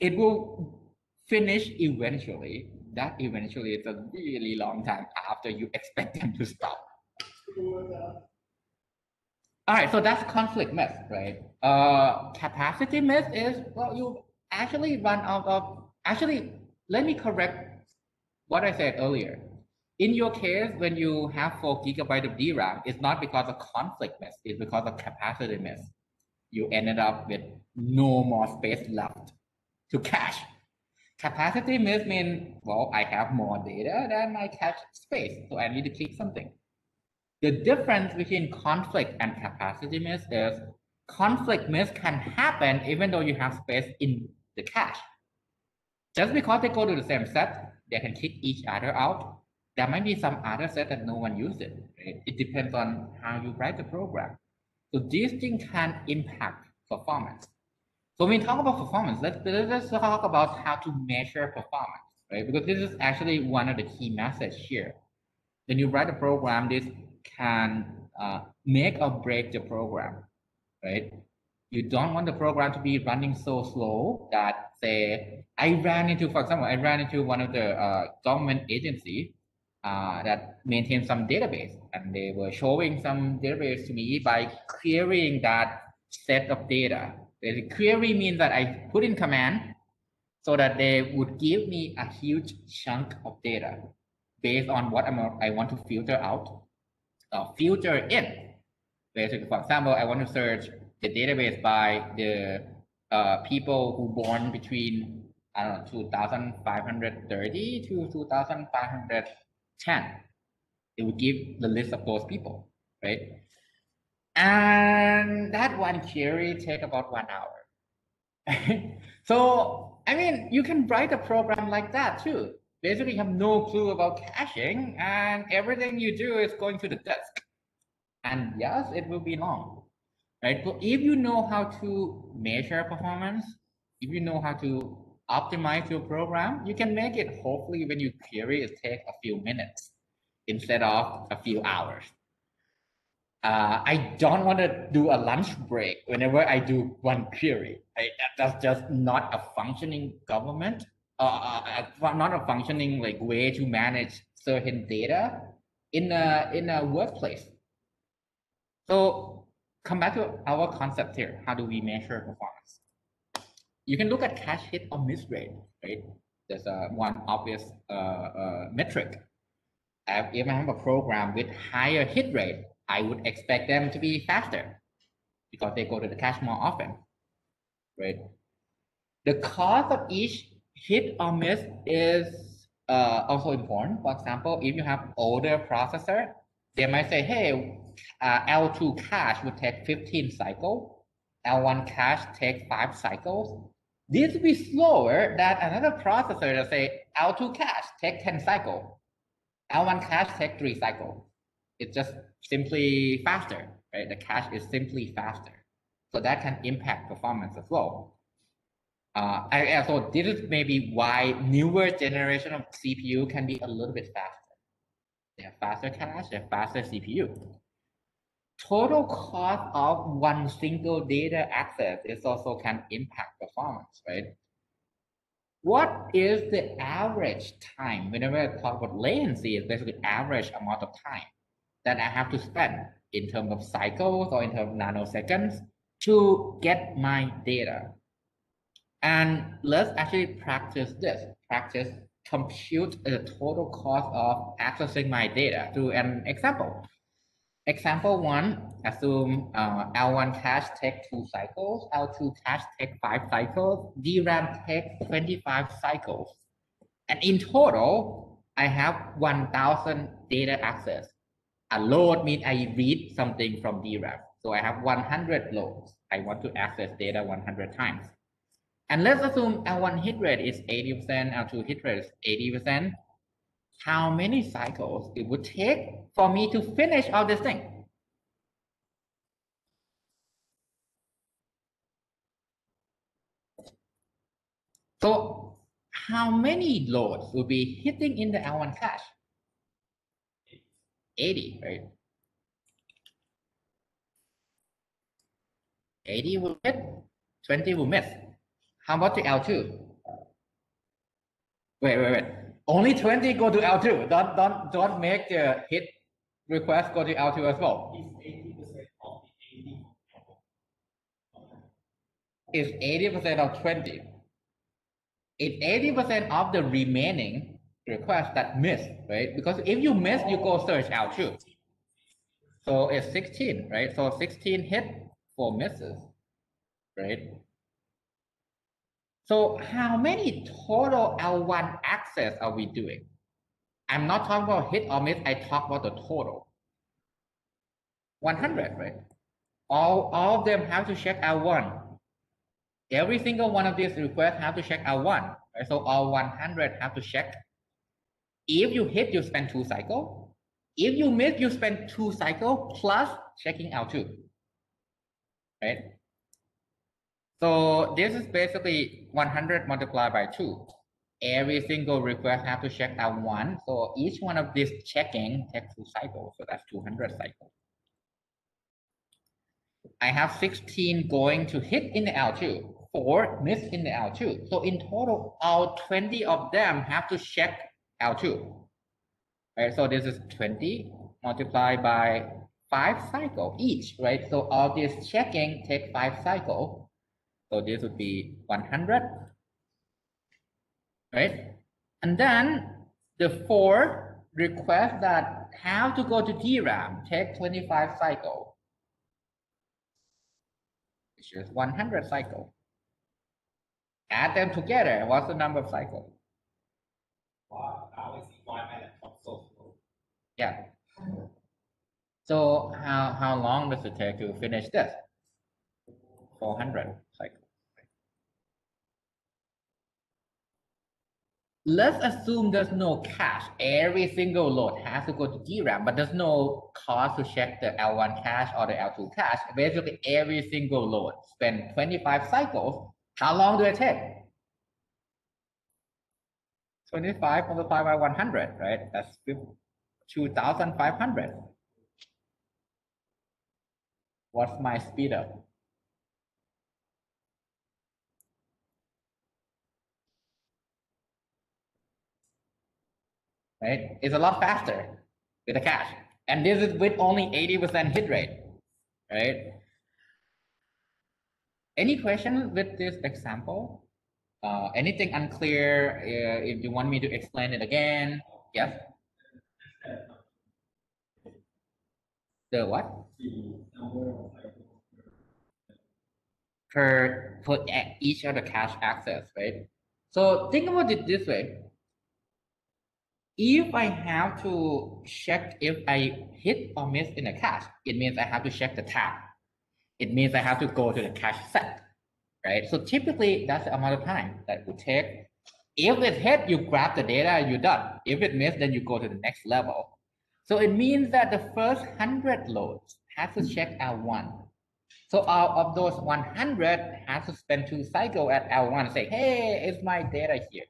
It will finish eventually. That eventually is a really long time after you expect them to stop. All right, so that's conflict miss, right? Uh, capacity miss is well, you actually run out of. Actually, let me correct what I said earlier. In your case, when you have four gigabyte of DRAM, it's not because of conflict miss, it's because of capacity miss. You ended up with no more space left to cache. Capacity miss mean, well, I have more data than my cache space, so I need to keep something. The difference between conflict and capacity miss is conflict miss can happen even though you have space in the cache. Just because they go to the same set, they can kick each other out. There might be some other set that no one uses. Right? It depends on how you write the program. So these things can impact performance. So when we talk about performance, let's, let's talk about how to measure performance, right? Because this is actually one of the key messages here. When you write a program, this can uh, make or break the program, right? You don't want the program to be running so slow that say, I ran into, for example, I ran into one of the uh, government agency uh, that maintains some database and they were showing some database to me by querying that set of data. The query means that I put in command so that they would give me a huge chunk of data based on what I'm, I want to filter out uh, filter in. Basically, for example, I want to search the database by the uh, people who born between I don't know 2,530 to 2,510. It would give the list of those people, right? And that one query take about one hour. <laughs> so, I mean, you can write a program like that too basically you have no clue about caching and everything you do is going to the disk. And yes, it will be long, right? But if you know how to measure performance, if you know how to optimize your program, you can make it hopefully when you query it take a few minutes instead of a few hours. Uh, I don't want to do a lunch break whenever I do one query. Right? That's just not a functioning government uh, not a functioning like way to manage certain data in a in a workplace. So come back to our concept here. How do we measure performance? You can look at cache hit or miss rate, right? There's a one obvious uh, uh, metric. Uh, If I have a program with higher hit rate, I would expect them to be faster because they go to the cache more often, right? The cost of each hit or miss is uh, also important. For example, if you have older processor, they might say, hey, uh, L2 cache would take 15 cycles. L1 cache take five cycles. This will be slower than another processor that say L2 cache take 10 cycles. L1 cache take three cycles. It's just simply faster, right? The cache is simply faster. So that can impact performance as well. Uh, and, so this is maybe why newer generation of CPU can be a little bit faster. They have faster cache, they have faster CPU. Total cost of one single data access is also can impact performance, right? What is the average time? Whenever I talk about latency, it's basically average amount of time that I have to spend in terms of cycles or in terms of nanoseconds to get my data. And let's actually practice this, practice compute the total cost of accessing my data through an example. Example one, assume uh, L1 cache take two cycles, L2 cache take five cycles, DRAM take 25 cycles. And in total, I have 1000 data access. A load means I read something from DRAM. So I have 100 loads. I want to access data 100 times. And let's assume L1 hit rate is 80%, L2 hit rate is 80%. How many cycles it would take for me to finish all this thing? So how many loads will be hitting in the L1 cache? 80, right? 80 will hit, 20 will miss. How about the L2? Wait, wait, wait. Only 20 go to L2. Don't don't don't make the hit request go to L2 as well. Is eighty percent of the eighty. It's 80%. It's 80% of the remaining requests that miss, right? Because if you miss, you go search L2. So it's 16, right? So 16 hit, for misses, right? So how many total L1 access are we doing? I'm not talking about hit or miss, I talk about the total. 100, right? All, all of them have to check L1. Every single one of these requests have to check L1, right? So all 100 have to check. If you hit, you spend two cycle. If you miss, you spend two cycle plus checking L2, right? So this is basically 100 multiplied by 2. Every single request have to check L1. So each one of these checking takes two cycles. So that's 200 cycles. I have 16 going to hit in the L2, 4 miss in the L2. So in total, all 20 of them have to check L2. Right, so this is 20 multiplied by 5 cycle each, right? So all this checking take 5 cycle. So this would be 100, right? And then the four requests that have to go to DRAM take 25 cycle, which is 100 cycle. Add them together, what's the number of cycles? So. Yeah. So how, how long does it take to finish this? 400 cycles. Let's assume there's no cache. Every single load has to go to DRAM, but there's no cost to check the L1 cache or the L2 cache. Basically, every single load spend 25 cycles. How long do it take? 25 multiplied by 100, right? That's 2,500. What's my speed up? right? It's a lot faster with the cache. And this is with only 80% hit rate, right? Any question with this example? Uh, anything unclear? Uh, if you want me to explain it again, yes? The what? Per, per each of the cache access, right? So think about it this way. If I have to check if I hit or miss in a cache, it means I have to check the tag. It means I have to go to the cache set, right? So typically that's the amount of time that would take. If it hit, you grab the data, you're done. If it missed, then you go to the next level. So it means that the first 100 loads has to check L1. So out of those 100 has to spend two cycle at L1 say, hey, is my data here?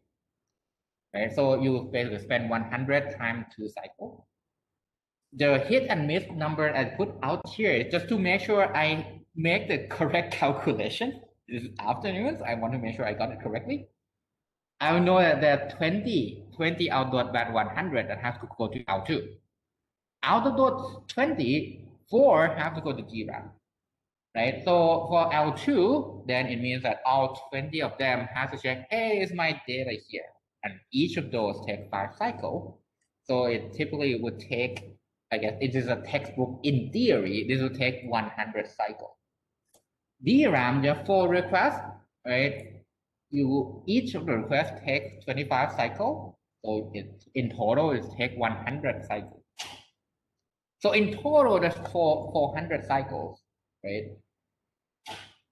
Right, so you basically spend 100 times two cycle. The hit and miss number I put out here is just to make sure I make the correct <laughs> calculation. This is afternoons. I want to make sure I got it correctly. I know that there are 20, 20 out of that 100 that have to go to L2. Out of those 20, four have to go to DRAM. Right, so for L2, then it means that all 20 of them have to check, hey, is my data here? and each of those take five cycles. So it typically would take, I guess it is a textbook in theory, this will take 100 cycles. DRAM, there are four requests, right? You each of the requests take 25 cycles. So it in total it take 100 cycles. So in total there's four 400 cycles, right?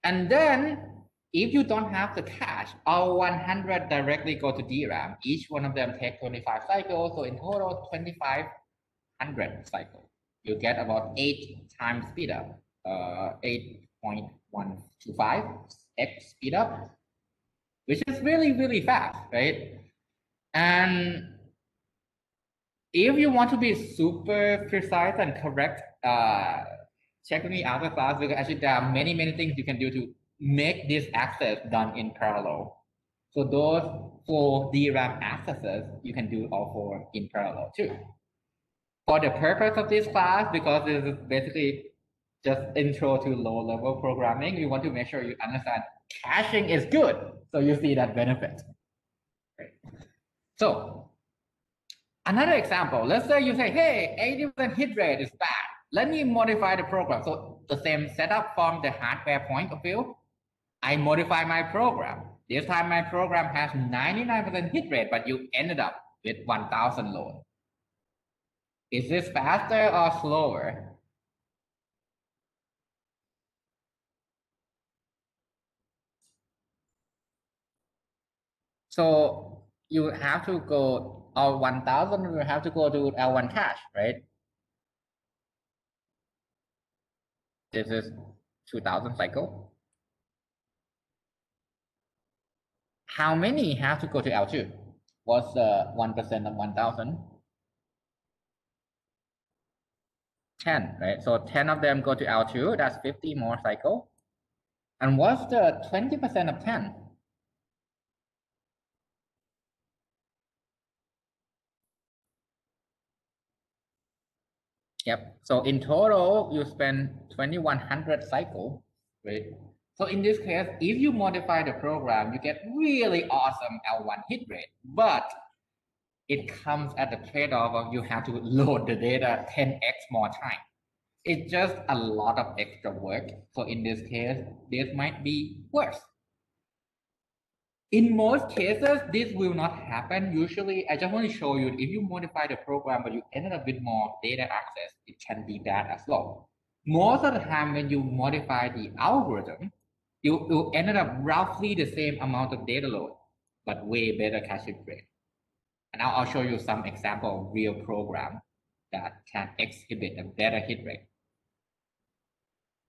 And then if you don't have the cache, all 100 directly go to DRAM. Each one of them take 25 cycles. So in total, 2500 cycles. You get about eight times speed up, uh, 8.125 x speed up, which is really, really fast, right? And if you want to be super precise and correct, uh, check me after class because actually there are many, many things you can do to make this access done in parallel. So those four DRAM accesses, you can do all four in parallel too. For the purpose of this class, because this is basically just intro to low level programming, we want to make sure you understand caching is good. So you see that benefit. So another example, let's say you say, hey, 80% hit rate is bad. Let me modify the program. So the same setup from the hardware point of view, I modify my program. This time my program has 99% hit rate, but you ended up with 1000 load. Is this faster or slower? So you have to go uh, or 1000, you have to go to L1 cache, right? This is 2000 cycle. How many have to go to L2? What's the 1% of 1000? 10, right? So 10 of them go to L2, that's 50 more cycle. And what's the 20% of 10? Yep. So in total, you spend 2100 cycle, right? So in this case, if you modify the program, you get really awesome L1 hit rate, but it comes at the trade-off of you have to load the data 10x more time. It's just a lot of extra work. So in this case, this might be worse. In most cases, this will not happen. Usually, I just want to show you if you modify the program, but you ended up with more data access, it can be bad as well. Most of the time, when you modify the algorithm, you, you ended up roughly the same amount of data load, but way better cache hit rate. And I'll show you some example of real program that can exhibit a better hit rate.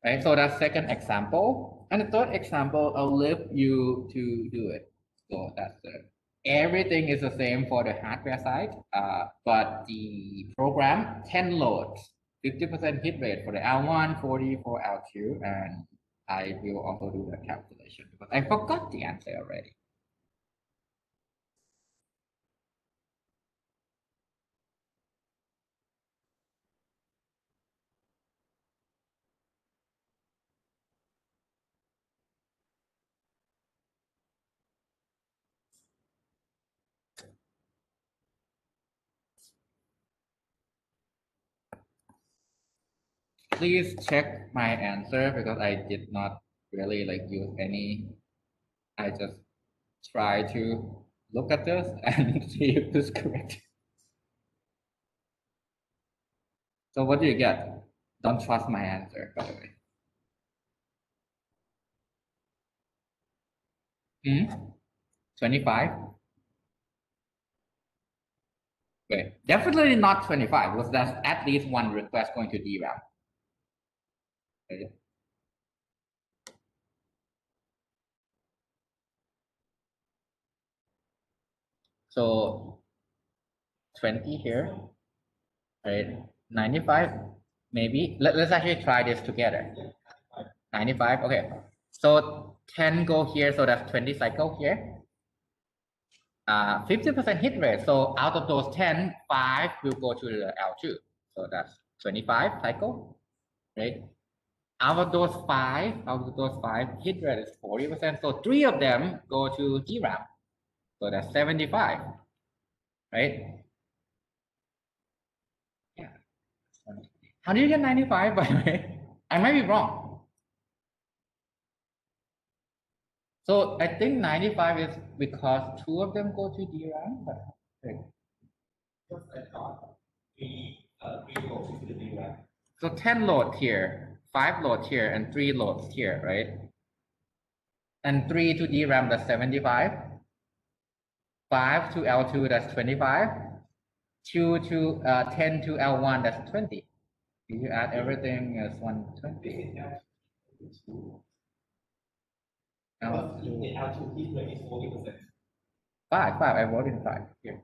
Right, so that's second example. And the third example, I'll leave you to do it. So that's the, everything is the same for the hardware side, uh, but the program 10 loads, 50% hit rate for the L1, 40 for L2, and I will also do the calculation because I forgot the answer already. Please check my answer because I did not really like use any. I just try to look at this <laughs> and see if this is correct. So what do you get? Don't trust my answer, by the way. Hmm? 25? Okay, definitely not 25 because there's at least one request going to DRAM. So 20 here, right? 95, maybe. Let, let's actually try this together. 95, okay. So 10 go here, so that's 20 cycle here. Uh, 50% hit rate. So out of those 10, 5 will go to the L2. So that's 25 cycle, right? Out of those 5, out of those 5, hit rate is 40%. So 3 of them go to DRAM. So that's 75, right? Yeah. How do you get 95 by the way? I might be wrong. So I think 95 is because two of them go to DRAM, but okay. Just I thought we, uh, we go to the DRAM. so 10 load here, 5 loads here, and 3 loads here, right? And 3 to DRAM, that's 75. 5 to L2, that's 25. 2 to uh, 10 to L1, that's 20. If you add everything as 120. But in L2, L2 is forty percent. 5, 5, I wrote in 5 here.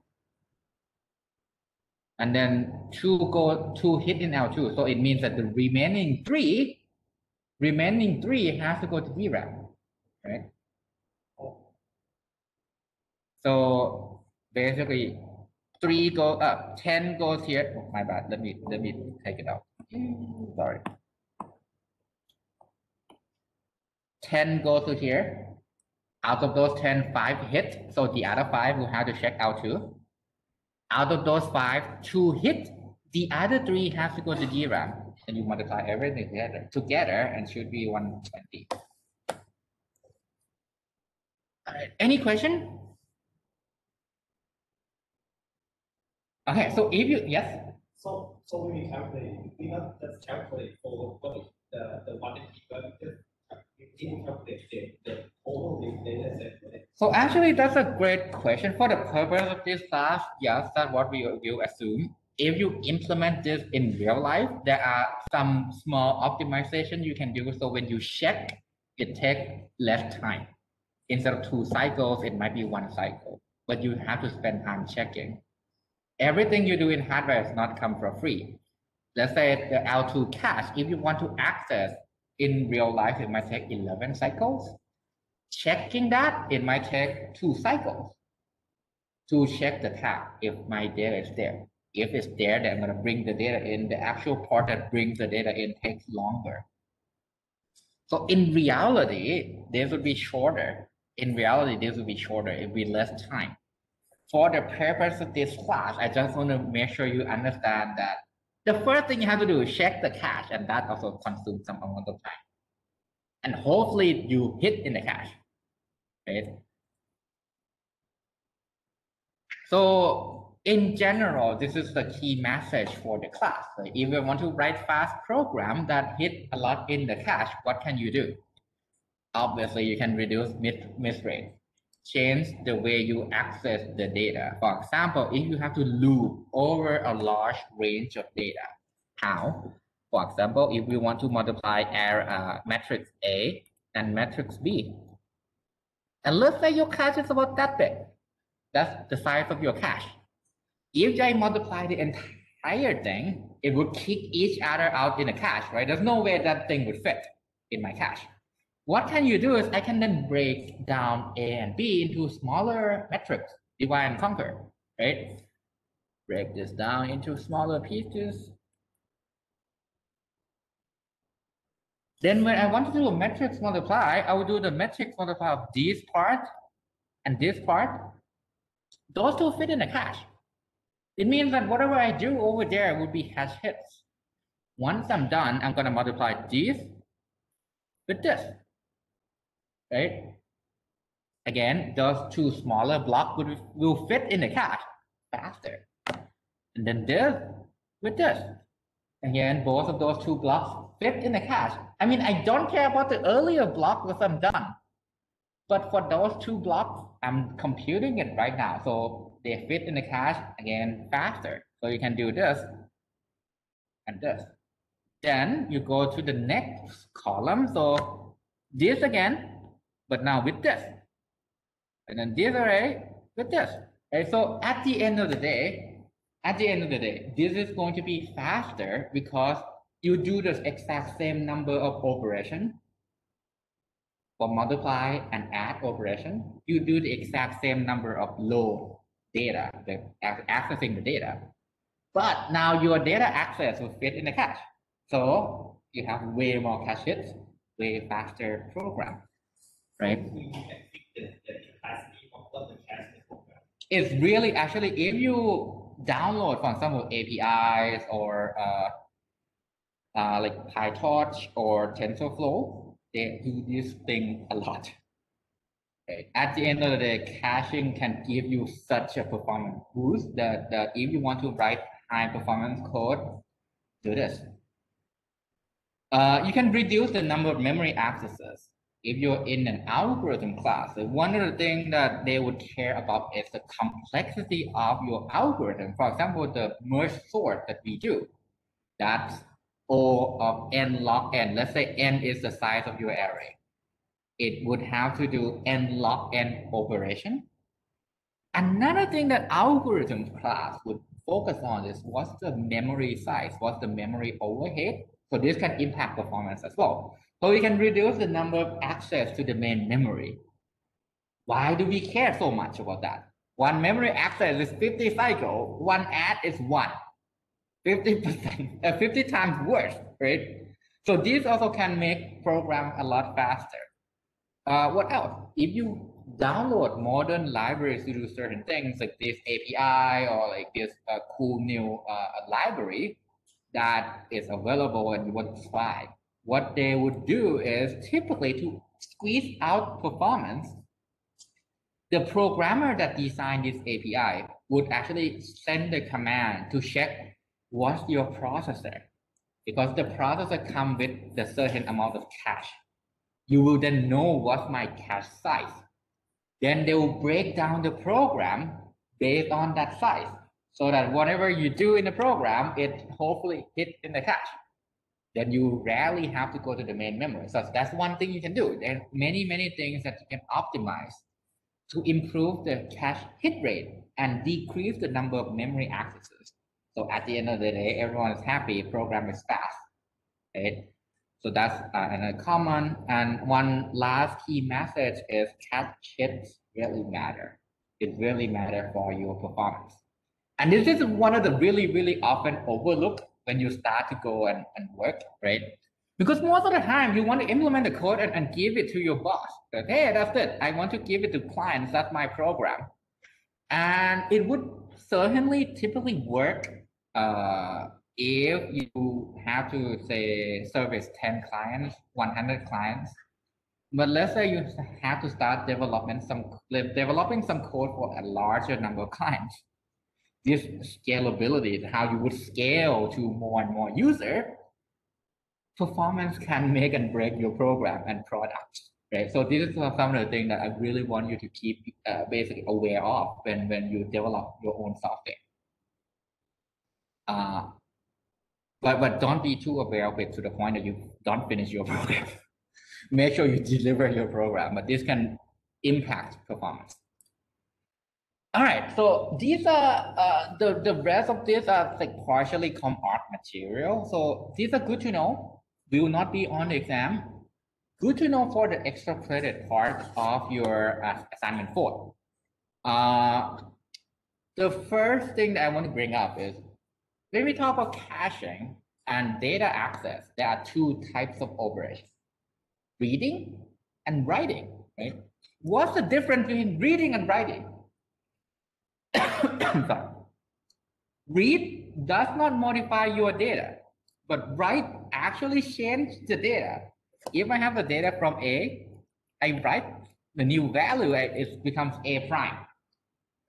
And then 2 go 2 hit in L2, so it means that the remaining 3, remaining 3 has to go to DRAM, right? So basically, three go up, ten goes here. Oh, my bad. Let me let me take it out. Sorry. Ten goes to here. Out of those 10, five hit. So the other five will have to check L2. Out of those five, two hit. The other three have to go to DRAM. And you multiply everything together together and should be 120. All right. Any question? Okay, so if you yes, So, so we calculate, we not just calculate for the, the one that so actually that's a great question. For the purpose of this class, yes, that's what we will assume. If you implement this in real life, there are some small optimization you can do. So when you check, it takes less time. Instead of two cycles, it might be one cycle, but you have to spend time checking. Everything you do in hardware is not come for free. Let's say the L2 cache, if you want to access in real life, it might take 11 cycles. Checking that, it might take two cycles to check the tag if my data is there. If it's there, then I'm going to bring the data in. The actual part that brings the data in takes longer. So in reality, this would be shorter. In reality, this would be shorter. It would be less time for the purpose of this class, I just want to make sure you understand that the first thing you have to do is check the cache, and that also consumes some amount of time. And hopefully you hit in the cache, right? So in general, this is the key message for the class. So if you want to write fast program that hit a lot in the cache, what can you do? Obviously, you can reduce miss, miss rate change the way you access the data. For example, if you have to loop over a large range of data, how? For example, if we want to multiply our uh, matrix A and matrix B, and let's say your cache is about that big, that's the size of your cache. If I multiply the entire thing, it would kick each other out in a cache, right? There's no way that thing would fit in my cache. What can you do is I can then break down A and B into smaller metrics, divide and conquer, right? Break this down into smaller pieces. Then when I want to do a matrix multiply, I will do the matrix multiply of this part and this part. Those two fit in a cache. It means that whatever I do over there would be cache hits. Once I'm done, I'm gonna multiply this with this, right? Again, those two smaller blocks will, will fit in the cache faster. And then this with this. Again, both of those two blocks fit in the cache. I mean, I don't care about the earlier block because I'm done. But for those two blocks, I'm computing it right now. So they fit in the cache again faster. So you can do this and this. Then you go to the next column. So this again, but now with this. And then this array eh, with this. So at the end of the day, at the end of the day, this is going to be faster because you do the exact same number of operation for multiply and add operation. You do the exact same number of load data, the accessing the data. But now your data access will fit in the cache. So you have way more cache hits, way faster program, right? It's really actually if you download, for example, APIs or uh, uh, like PyTorch or TensorFlow, they do this thing a lot. Okay. At the end of the day, caching can give you such a performance boost that, that if you want to write high performance code, do this. Uh, you can reduce the number of memory accesses if you're in an algorithm class, one of the things that they would care about is the complexity of your algorithm. For example, the merge sort that we do, that's O of n log n. Let's say n is the size of your array. It would have to do n log n operation. Another thing that algorithm class would focus on is what's the memory size, what's the memory overhead. So this can impact performance as well. So we can reduce the number of access to the main memory. Why do we care so much about that? One memory access is 50 cycle, one add is one. 50%, <laughs> uh, 50 times worse, right? So this also can make program a lot faster. Uh, what else? If you download modern libraries to do certain things like this API or like this uh, cool new uh, library that is available and you want to try, what they would do is typically to squeeze out performance, the programmer that designed this API would actually send the command to check what's your processor. Because the processor come with the certain amount of cache. You will then know what's my cache size. Then they will break down the program based on that size so that whatever you do in the program, it hopefully hit in the cache then you rarely have to go to the main memory. So that's one thing you can do. There are many, many things that you can optimize to improve the cache hit rate and decrease the number of memory accesses. So at the end of the day, everyone is happy, program is fast, right? So that's uh, a common. And one last key message is cache hits really matter. It really matter for your performance. And this is one of the really, really often overlooked when you start to go and, and work, right? Because most of the time you want to implement the code and, and give it to your boss. Hey, that's it. I want to give it to clients. That's my program. And it would certainly typically work uh, if you have to say service 10 clients, 100 clients. But let's say you have to start development some developing some code for a larger number of clients this scalability, how you would scale to more and more user, performance can make and break your program and product. Right. So this is some of the things that I really want you to keep uh, basically aware of when, when you develop your own software. Uh, but, but don't be too aware of it to the point that you don't finish your <laughs> program. Make sure you deliver your program, but this can impact performance. All right, so these are uh, the the rest of these are like partially comp arch material. So these are good to know. Will not be on the exam. Good to know for the extra credit part of your uh, assignment four. Uh, the first thing that I want to bring up is when we talk about caching and data access, there are two types of operations: reading and writing. Right? What's the difference between reading and writing? <coughs> Read does not modify your data, but write actually change the data. If I have the data from A, I write the new value, it becomes A prime,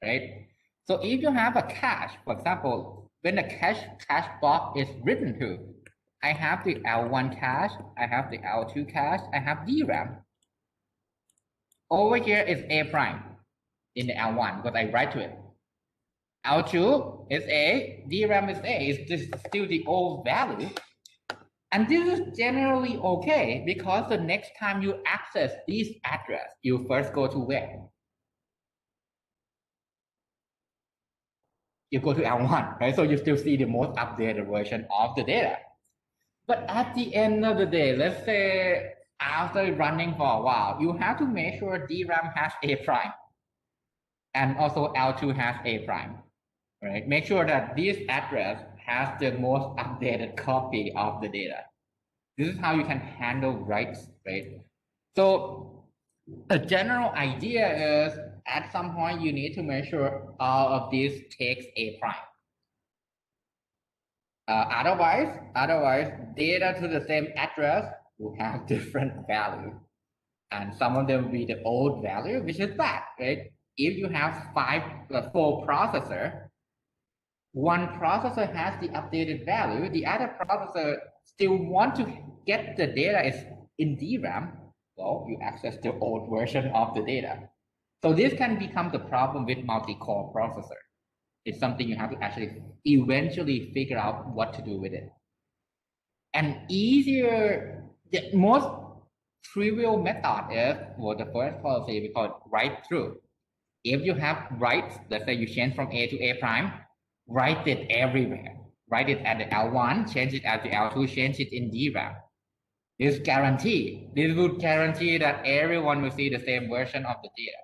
right? So if you have a cache, for example, when the cache cache block is written to, I have the L1 cache, I have the L2 cache, I have DRAM. Over here is A prime in the L1 because I write to it. L2 is A, DRAM is A, is this still the old value. And this is generally okay because the next time you access this address, you first go to where? You go to L1, right? So you still see the most updated version of the data. But at the end of the day, let's say after running for a while, you have to make sure DRAM has A prime and also L2 has A prime right? Make sure that this address has the most updated copy of the data. This is how you can handle writes, right? So a general idea is at some point you need to make sure all of this takes a prime. Uh, otherwise, otherwise data to the same address will have <laughs> different value. And some of them will be the old value, which is bad, right? If you have five, uh, four processor, one processor has the updated value, the other processor still want to get the data is in DRAM, well, you access the old version of the data. So this can become the problem with multi-core processor. It's something you have to actually eventually figure out what to do with it. And easier, the most trivial method is for the first policy we call it write through. If you have write, let's say you change from A to A prime, write it everywhere. Write it at the L1, change it at the L2, change it in DRAM. This guarantee, this would guarantee that everyone will see the same version of the data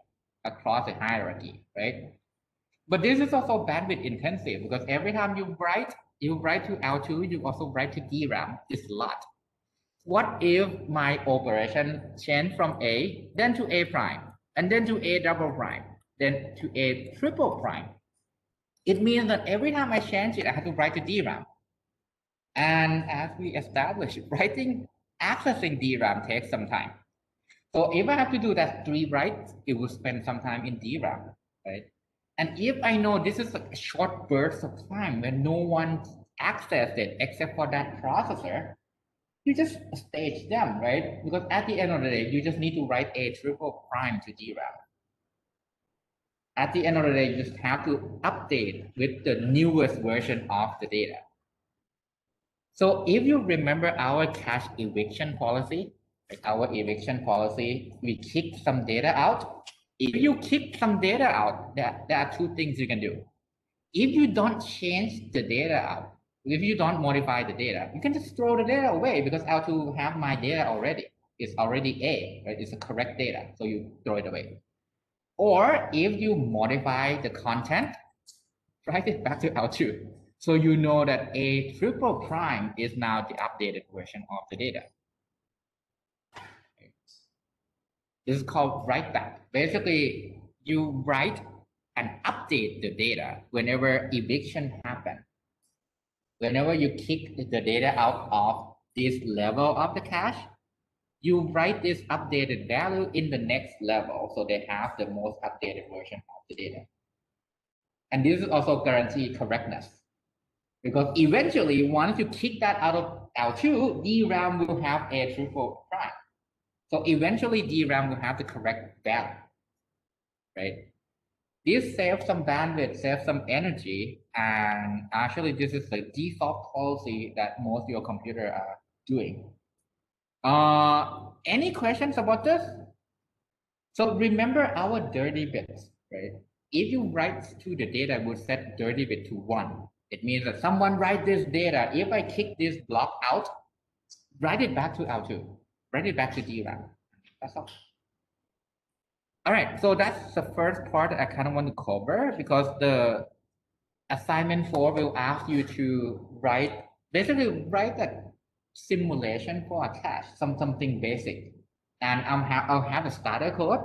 across the hierarchy, right? But this is also bandwidth intensive because every time you write, you write to L2, you also write to DRAM. It's a lot. What if my operation change from A, then to A prime, and then to A double prime, then to A triple prime? It means that every time I change it, I have to write to DRAM. And as we established, <laughs> writing, accessing DRAM takes some time. So if I have to do that three writes, it will spend some time in DRAM, right? And if I know this is a short burst of time when no one accessed it except for that processor, you just stage them, right? Because at the end of the day, you just need to write a triple prime to DRAM at the end of the day, you just have to update with the newest version of the data. So if you remember our cache eviction policy, like our eviction policy, we kick some data out. If you kick some data out, there, there are two things you can do. If you don't change the data out, if you don't modify the data, you can just throw the data away because L2 have my data already. It's already A, right? It's the correct data. So you throw it away. Or if you modify the content, write it back to L2. So you know that a triple prime is now the updated version of the data. This is called write back. Basically, you write and update the data whenever eviction happens. Whenever you kick the data out of this level of the cache, you write this updated value in the next level so they have the most updated version of the data. And this is also guarantee correctness because eventually once you kick that out of L2, DRAM will have a triple prime. So eventually DRAM will have the correct value, right? This saves some bandwidth, saves some energy, and actually this is the default policy that most of your computer are doing. Uh, any questions about this? So remember our dirty bits, right? If you write to the data, we'll set dirty bit to one. It means that someone write this data. If I kick this block out, write it back to L2, write it back to DRAM. That's all. All right, so that's the first part I kind of want to cover because the assignment four will ask you to write, basically write that simulation for a cache, some something basic. And I'll have, I'll have a starter code.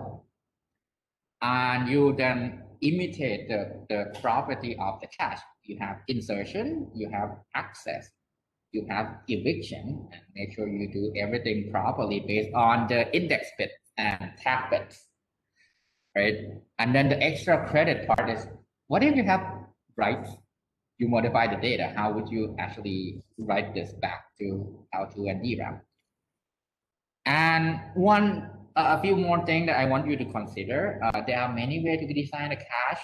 And you then imitate the, the property of the cache. You have insertion, you have access. you have eviction and make sure you do everything properly based on the index bits and tag bits, right? And then the extra credit part is, what if you have writes? You modify the data. How would you actually write this back to L2 and DRAM? And one, uh, a few more things that I want you to consider. Uh, there are many ways to design a cache.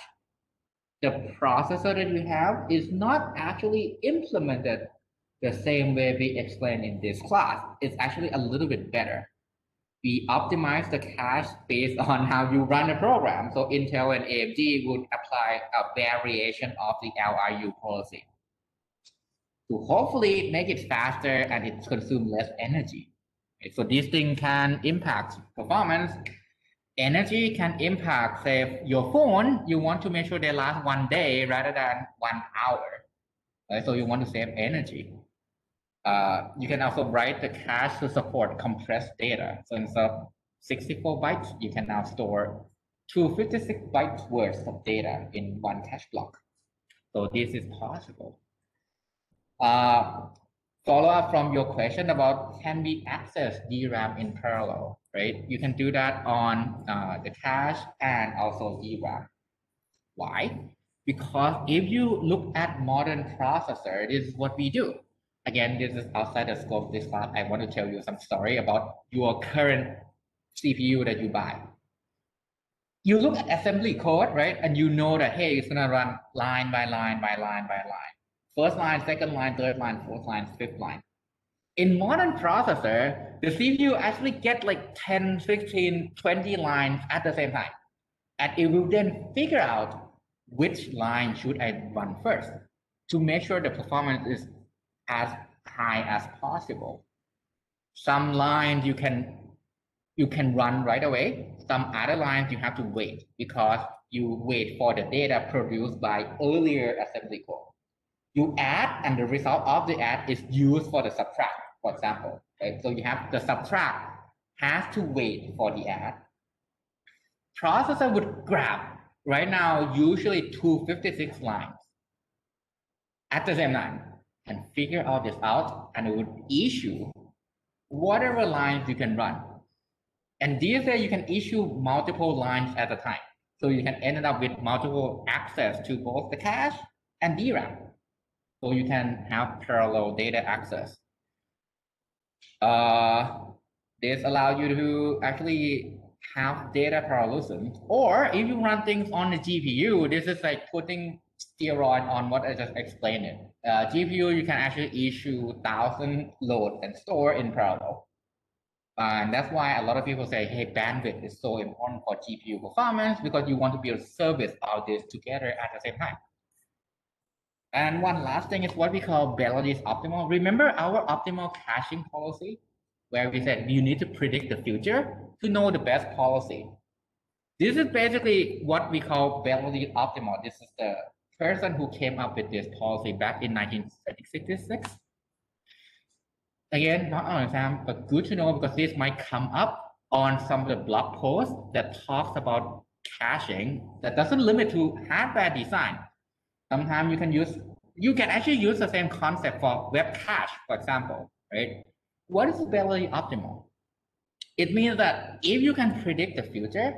The processor that you have is not actually implemented the same way we explained in this class. It's actually a little bit better. We optimize the cache based <laughs> on how you run the program. So Intel and AMD would apply a variation of the LRU policy to hopefully make it faster and it consume less energy. So these things can impact performance. Energy can impact, say, your phone. You want to make sure they last one day rather than one hour. Right? So you want to save energy. Uh, you can also write the cache to support compressed data. So instead of 64 bytes, you can now store 256 bytes worth of data in one cache block. So this is possible. Uh, follow up from your question about can we access DRAM in parallel, right? You can do that on uh, the cache and also DRAM. Why? Because if you look at modern processor, it is what we do. Again, this is outside the scope of this class. I want to tell you some story about your current CPU that you buy. You look at assembly code, right? And you know that, hey, it's going to run line by line by line by line. First line, second line, third line, fourth line, fifth line. In modern processor, the CPU actually get like 10, 15, 20 lines at the same time. And it will then figure out which line should I run first to make sure the performance is as high as possible. Some lines you can you can run right away. Some other lines you have to wait because you wait for the data produced by earlier assembly code. You add and the result of the add is used for the subtract, for example. Right? So you have the subtract has to wait for the add. Processor would grab right now usually 256 lines at the same time and figure all this out and it would issue whatever lines you can run. And days you can issue multiple lines at a time. So you can end up with multiple access to both the cache and DRAM. So you can have parallel data access. Uh, this allows you to actually have data parallelism. Or if you run things on the GPU, this is like putting steroid on what I just explained it. Uh, GPU, you can actually issue thousand load and store in parallel. And that's why a lot of people say, hey, bandwidth is so important for GPU performance because you want to build service all this together at the same time. And one last thing is what we call Belady's optimal. Remember our optimal caching policy, where we said you need to predict the future to know the best policy. This is basically what we call Belady's optimal. This is the person who came up with this policy back in 1966. Again, not on exam, but good to know because this might come up on some of the blog posts that talks about caching that doesn't limit to hardware design. Sometimes you can use, you can actually use the same concept for web cache, for example, right? What is Belady optimal? It means that if you can predict the future,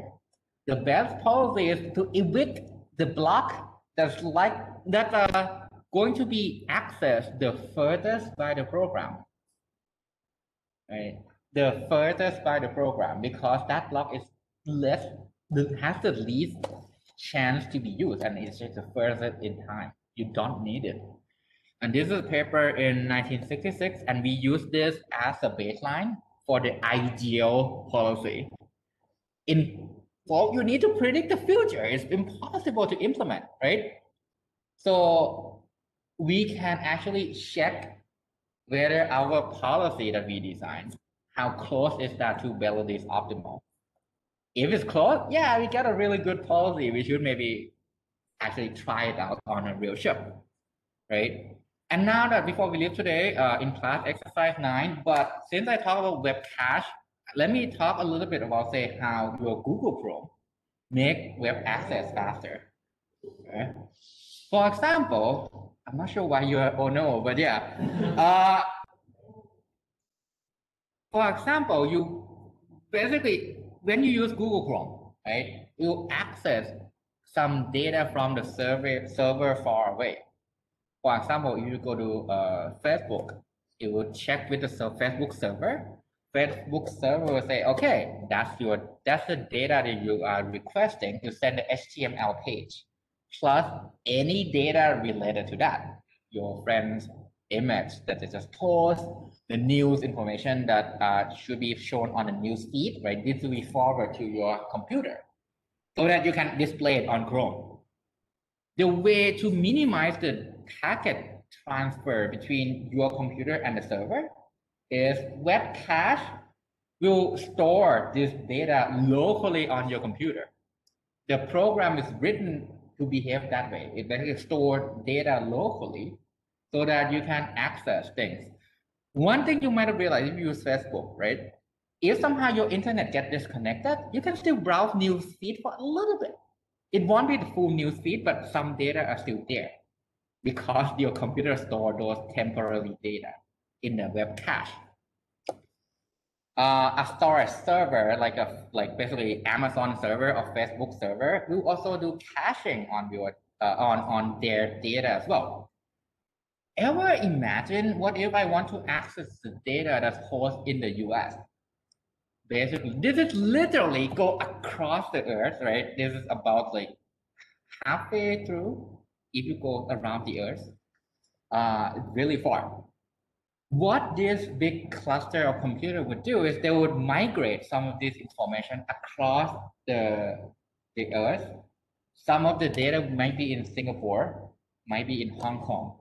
the best policy is to evict the block that's like that are going to be accessed the furthest by the program. Right? The furthest by the program because that block is less has the least chance to be used and it's just the furthest in time. You don't need it. And this is a paper in 1966 and we use this as a baseline for the ideal policy. In well, you need to predict the future. It's impossible to implement, right? So we can actually check whether our policy that we design, how close is that to Belady's optimal. If it's close, yeah, we got a really good policy. We should maybe actually try it out on a real ship, right? And now that before we leave today uh, in class exercise nine, but since I talk about web cache, let me talk a little bit about say how your Google Chrome make web access faster. Okay. For example, I'm not sure why you are, oh no, but yeah. <laughs> Uh, for example, you basically, when you use Google Chrome, right, you access some data from the server, server far away. For example, if you go to uh, Facebook, it will check with the Facebook server. Facebook server will say, okay, that's your that's the data that you are requesting to send the HTML page, plus any data related to that, your friend's image that they just post, the news information that uh, should be shown on the news feed, right? This will be forwarded to your computer so that you can display it on Chrome. The way to minimize the packet transfer between your computer and the server is web cache will store this data locally on your computer. The program is written to behave that way. It basically stores data locally so that you can access things. One thing you might have realized if you use Facebook, right? If somehow your internet gets disconnected, you can still browse news feed for a little bit. It won't be the full news feed, but some data are still there because <laughs> your computer store those temporary data in the web cache. Uh, a storage server, like a like basically Amazon server or Facebook server, will also do caching on your uh, on on their data as well. Ever imagine what if I want to access the data that's hosted in the US? Basically, this is literally go across the earth, right? This is about like halfway through if you go around the earth, uh, really far. What this big cluster of computer would do is they would migrate some of this information across the, the earth. Some of the data might be in Singapore, might be in Hong Kong,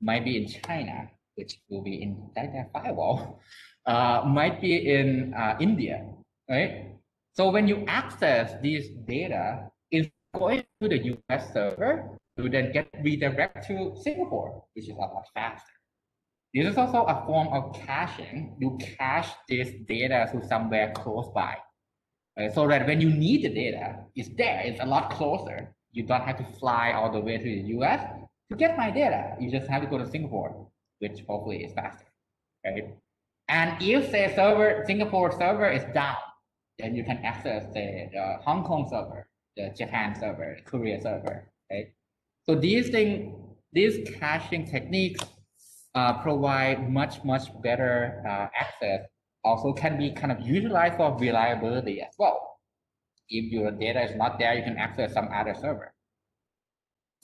might be in China, which will be in that firewall, <laughs> uh, might be in uh, India, right? So when you access these data, it's going to the US server to then get redirected to Singapore, which is a lot faster. This is also a form of caching. You cache this data to somewhere close by. right? So that when you need the data, it's there, it's a lot closer. You don't have to fly all the way to the US to get my data. You just have to go to Singapore, which hopefully is faster, right? And if say server, Singapore server is down, then you can access the, the Hong Kong server, the Japan server, Korea server, right? So these things, these caching techniques uh, provide much, much better uh, access. Also can be kind of utilized for reliability as well. If your data is not there, you can access some other server.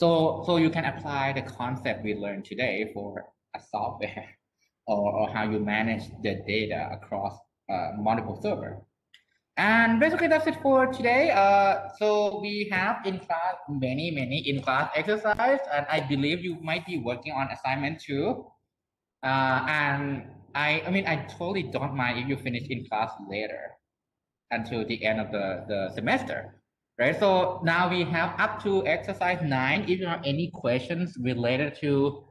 So, so you can apply the concept we learned today for a software <laughs> or, or how you manage the data across uh, multiple server. And basically that's it for today. Uh, so we have in class many, many in class exercise, and I believe you might be working on assignment too. Uh, and I, I mean, I totally don't mind if you finish in class later until the end of the, the semester, right? So now we have up to exercise nine. If you have any questions related to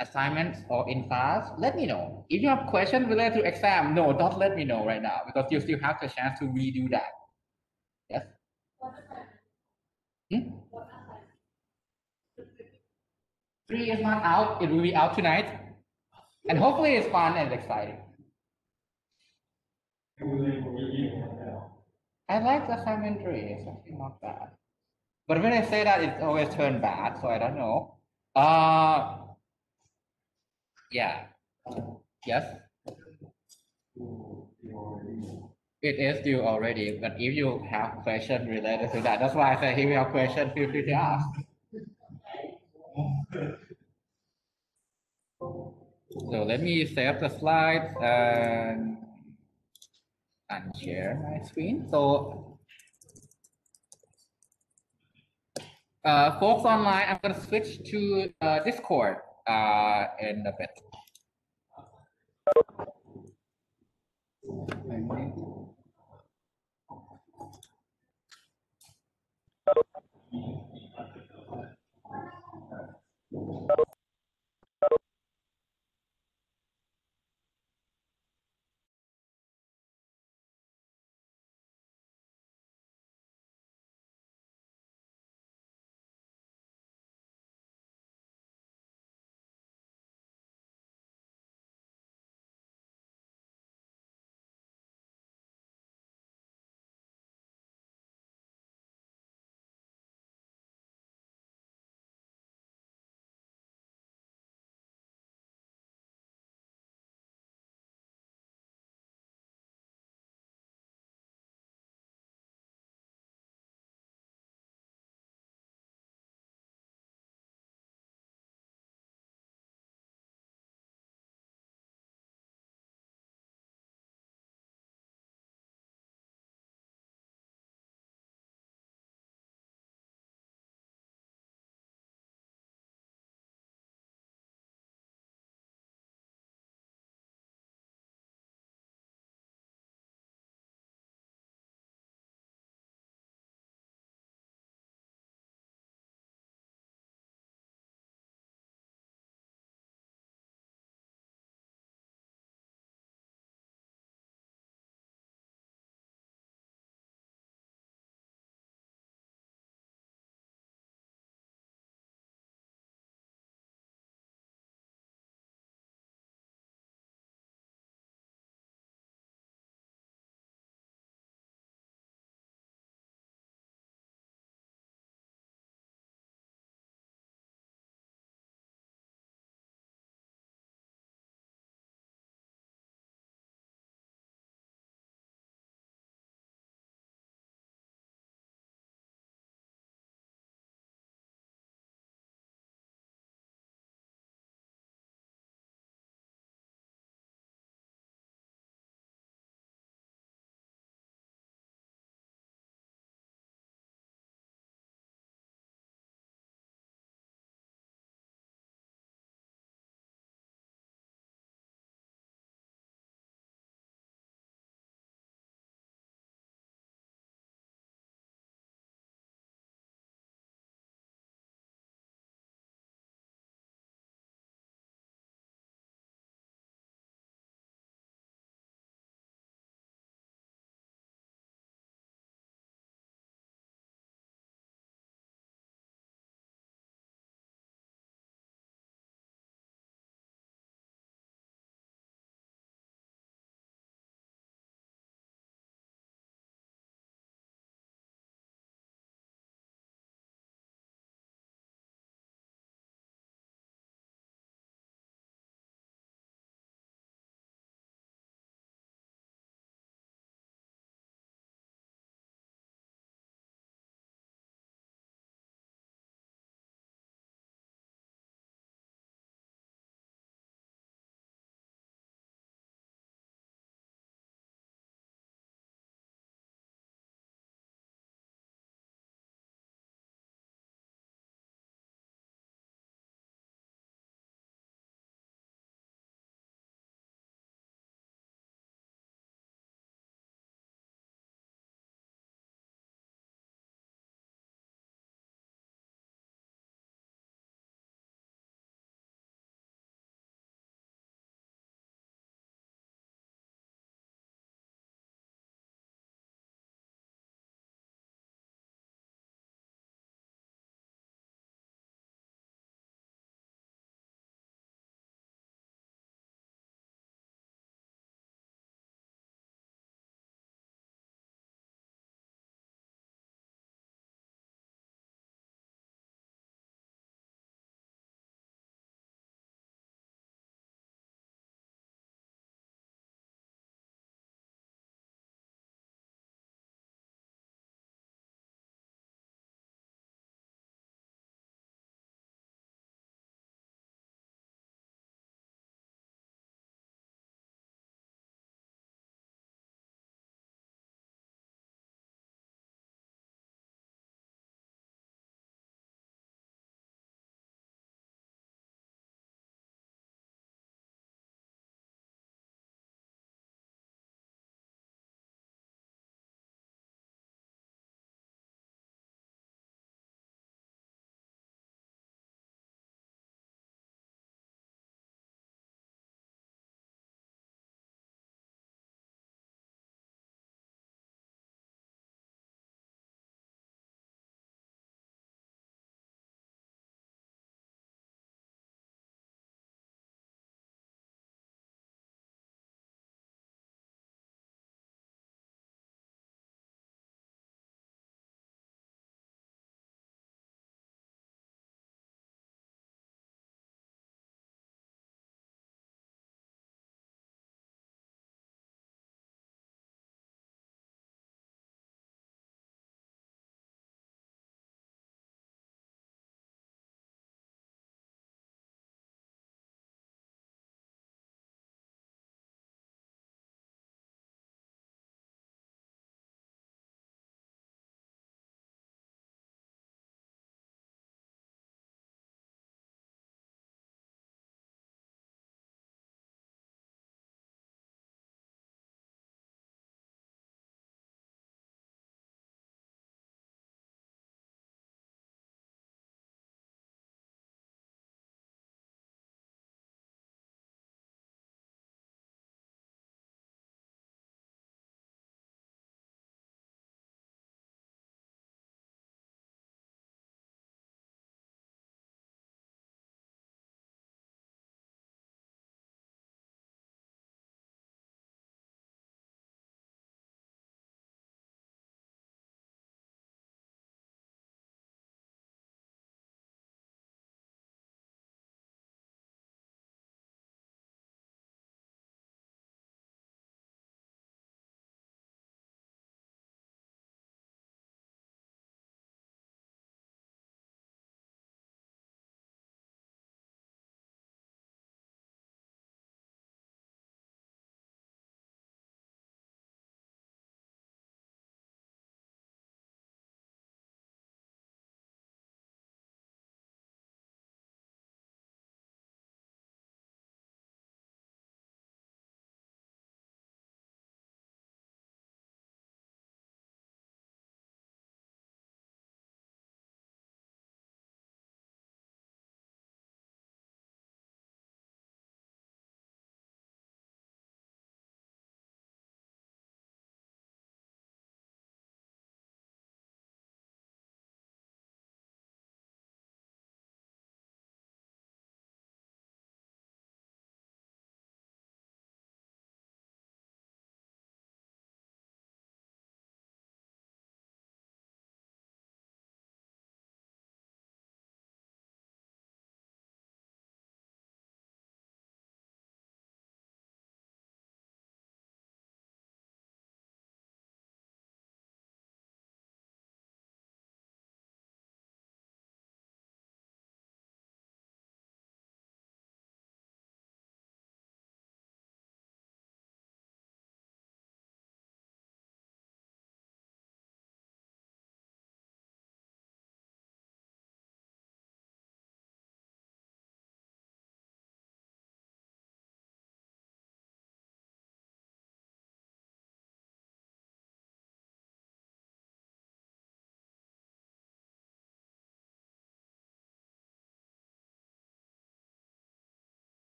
assignments or in class, let me know. If you have questions related to exam, no, don't let me know right now because you still have the chance to redo that. Yes? Hmm? Three is not out. It will be out tonight. And hopefully it's fun and exciting. I like assignment three. It's actually not bad. But when I say that, it's always turned bad, so I don't know. Uh, yeah. Yes. It is due already, but if you have question related to that, that's why I said if you have question, feel free to ask. So let me save the slides and and share my screen. So uh, folks online, I'm gonna switch to uh, Discord uh, in a bit.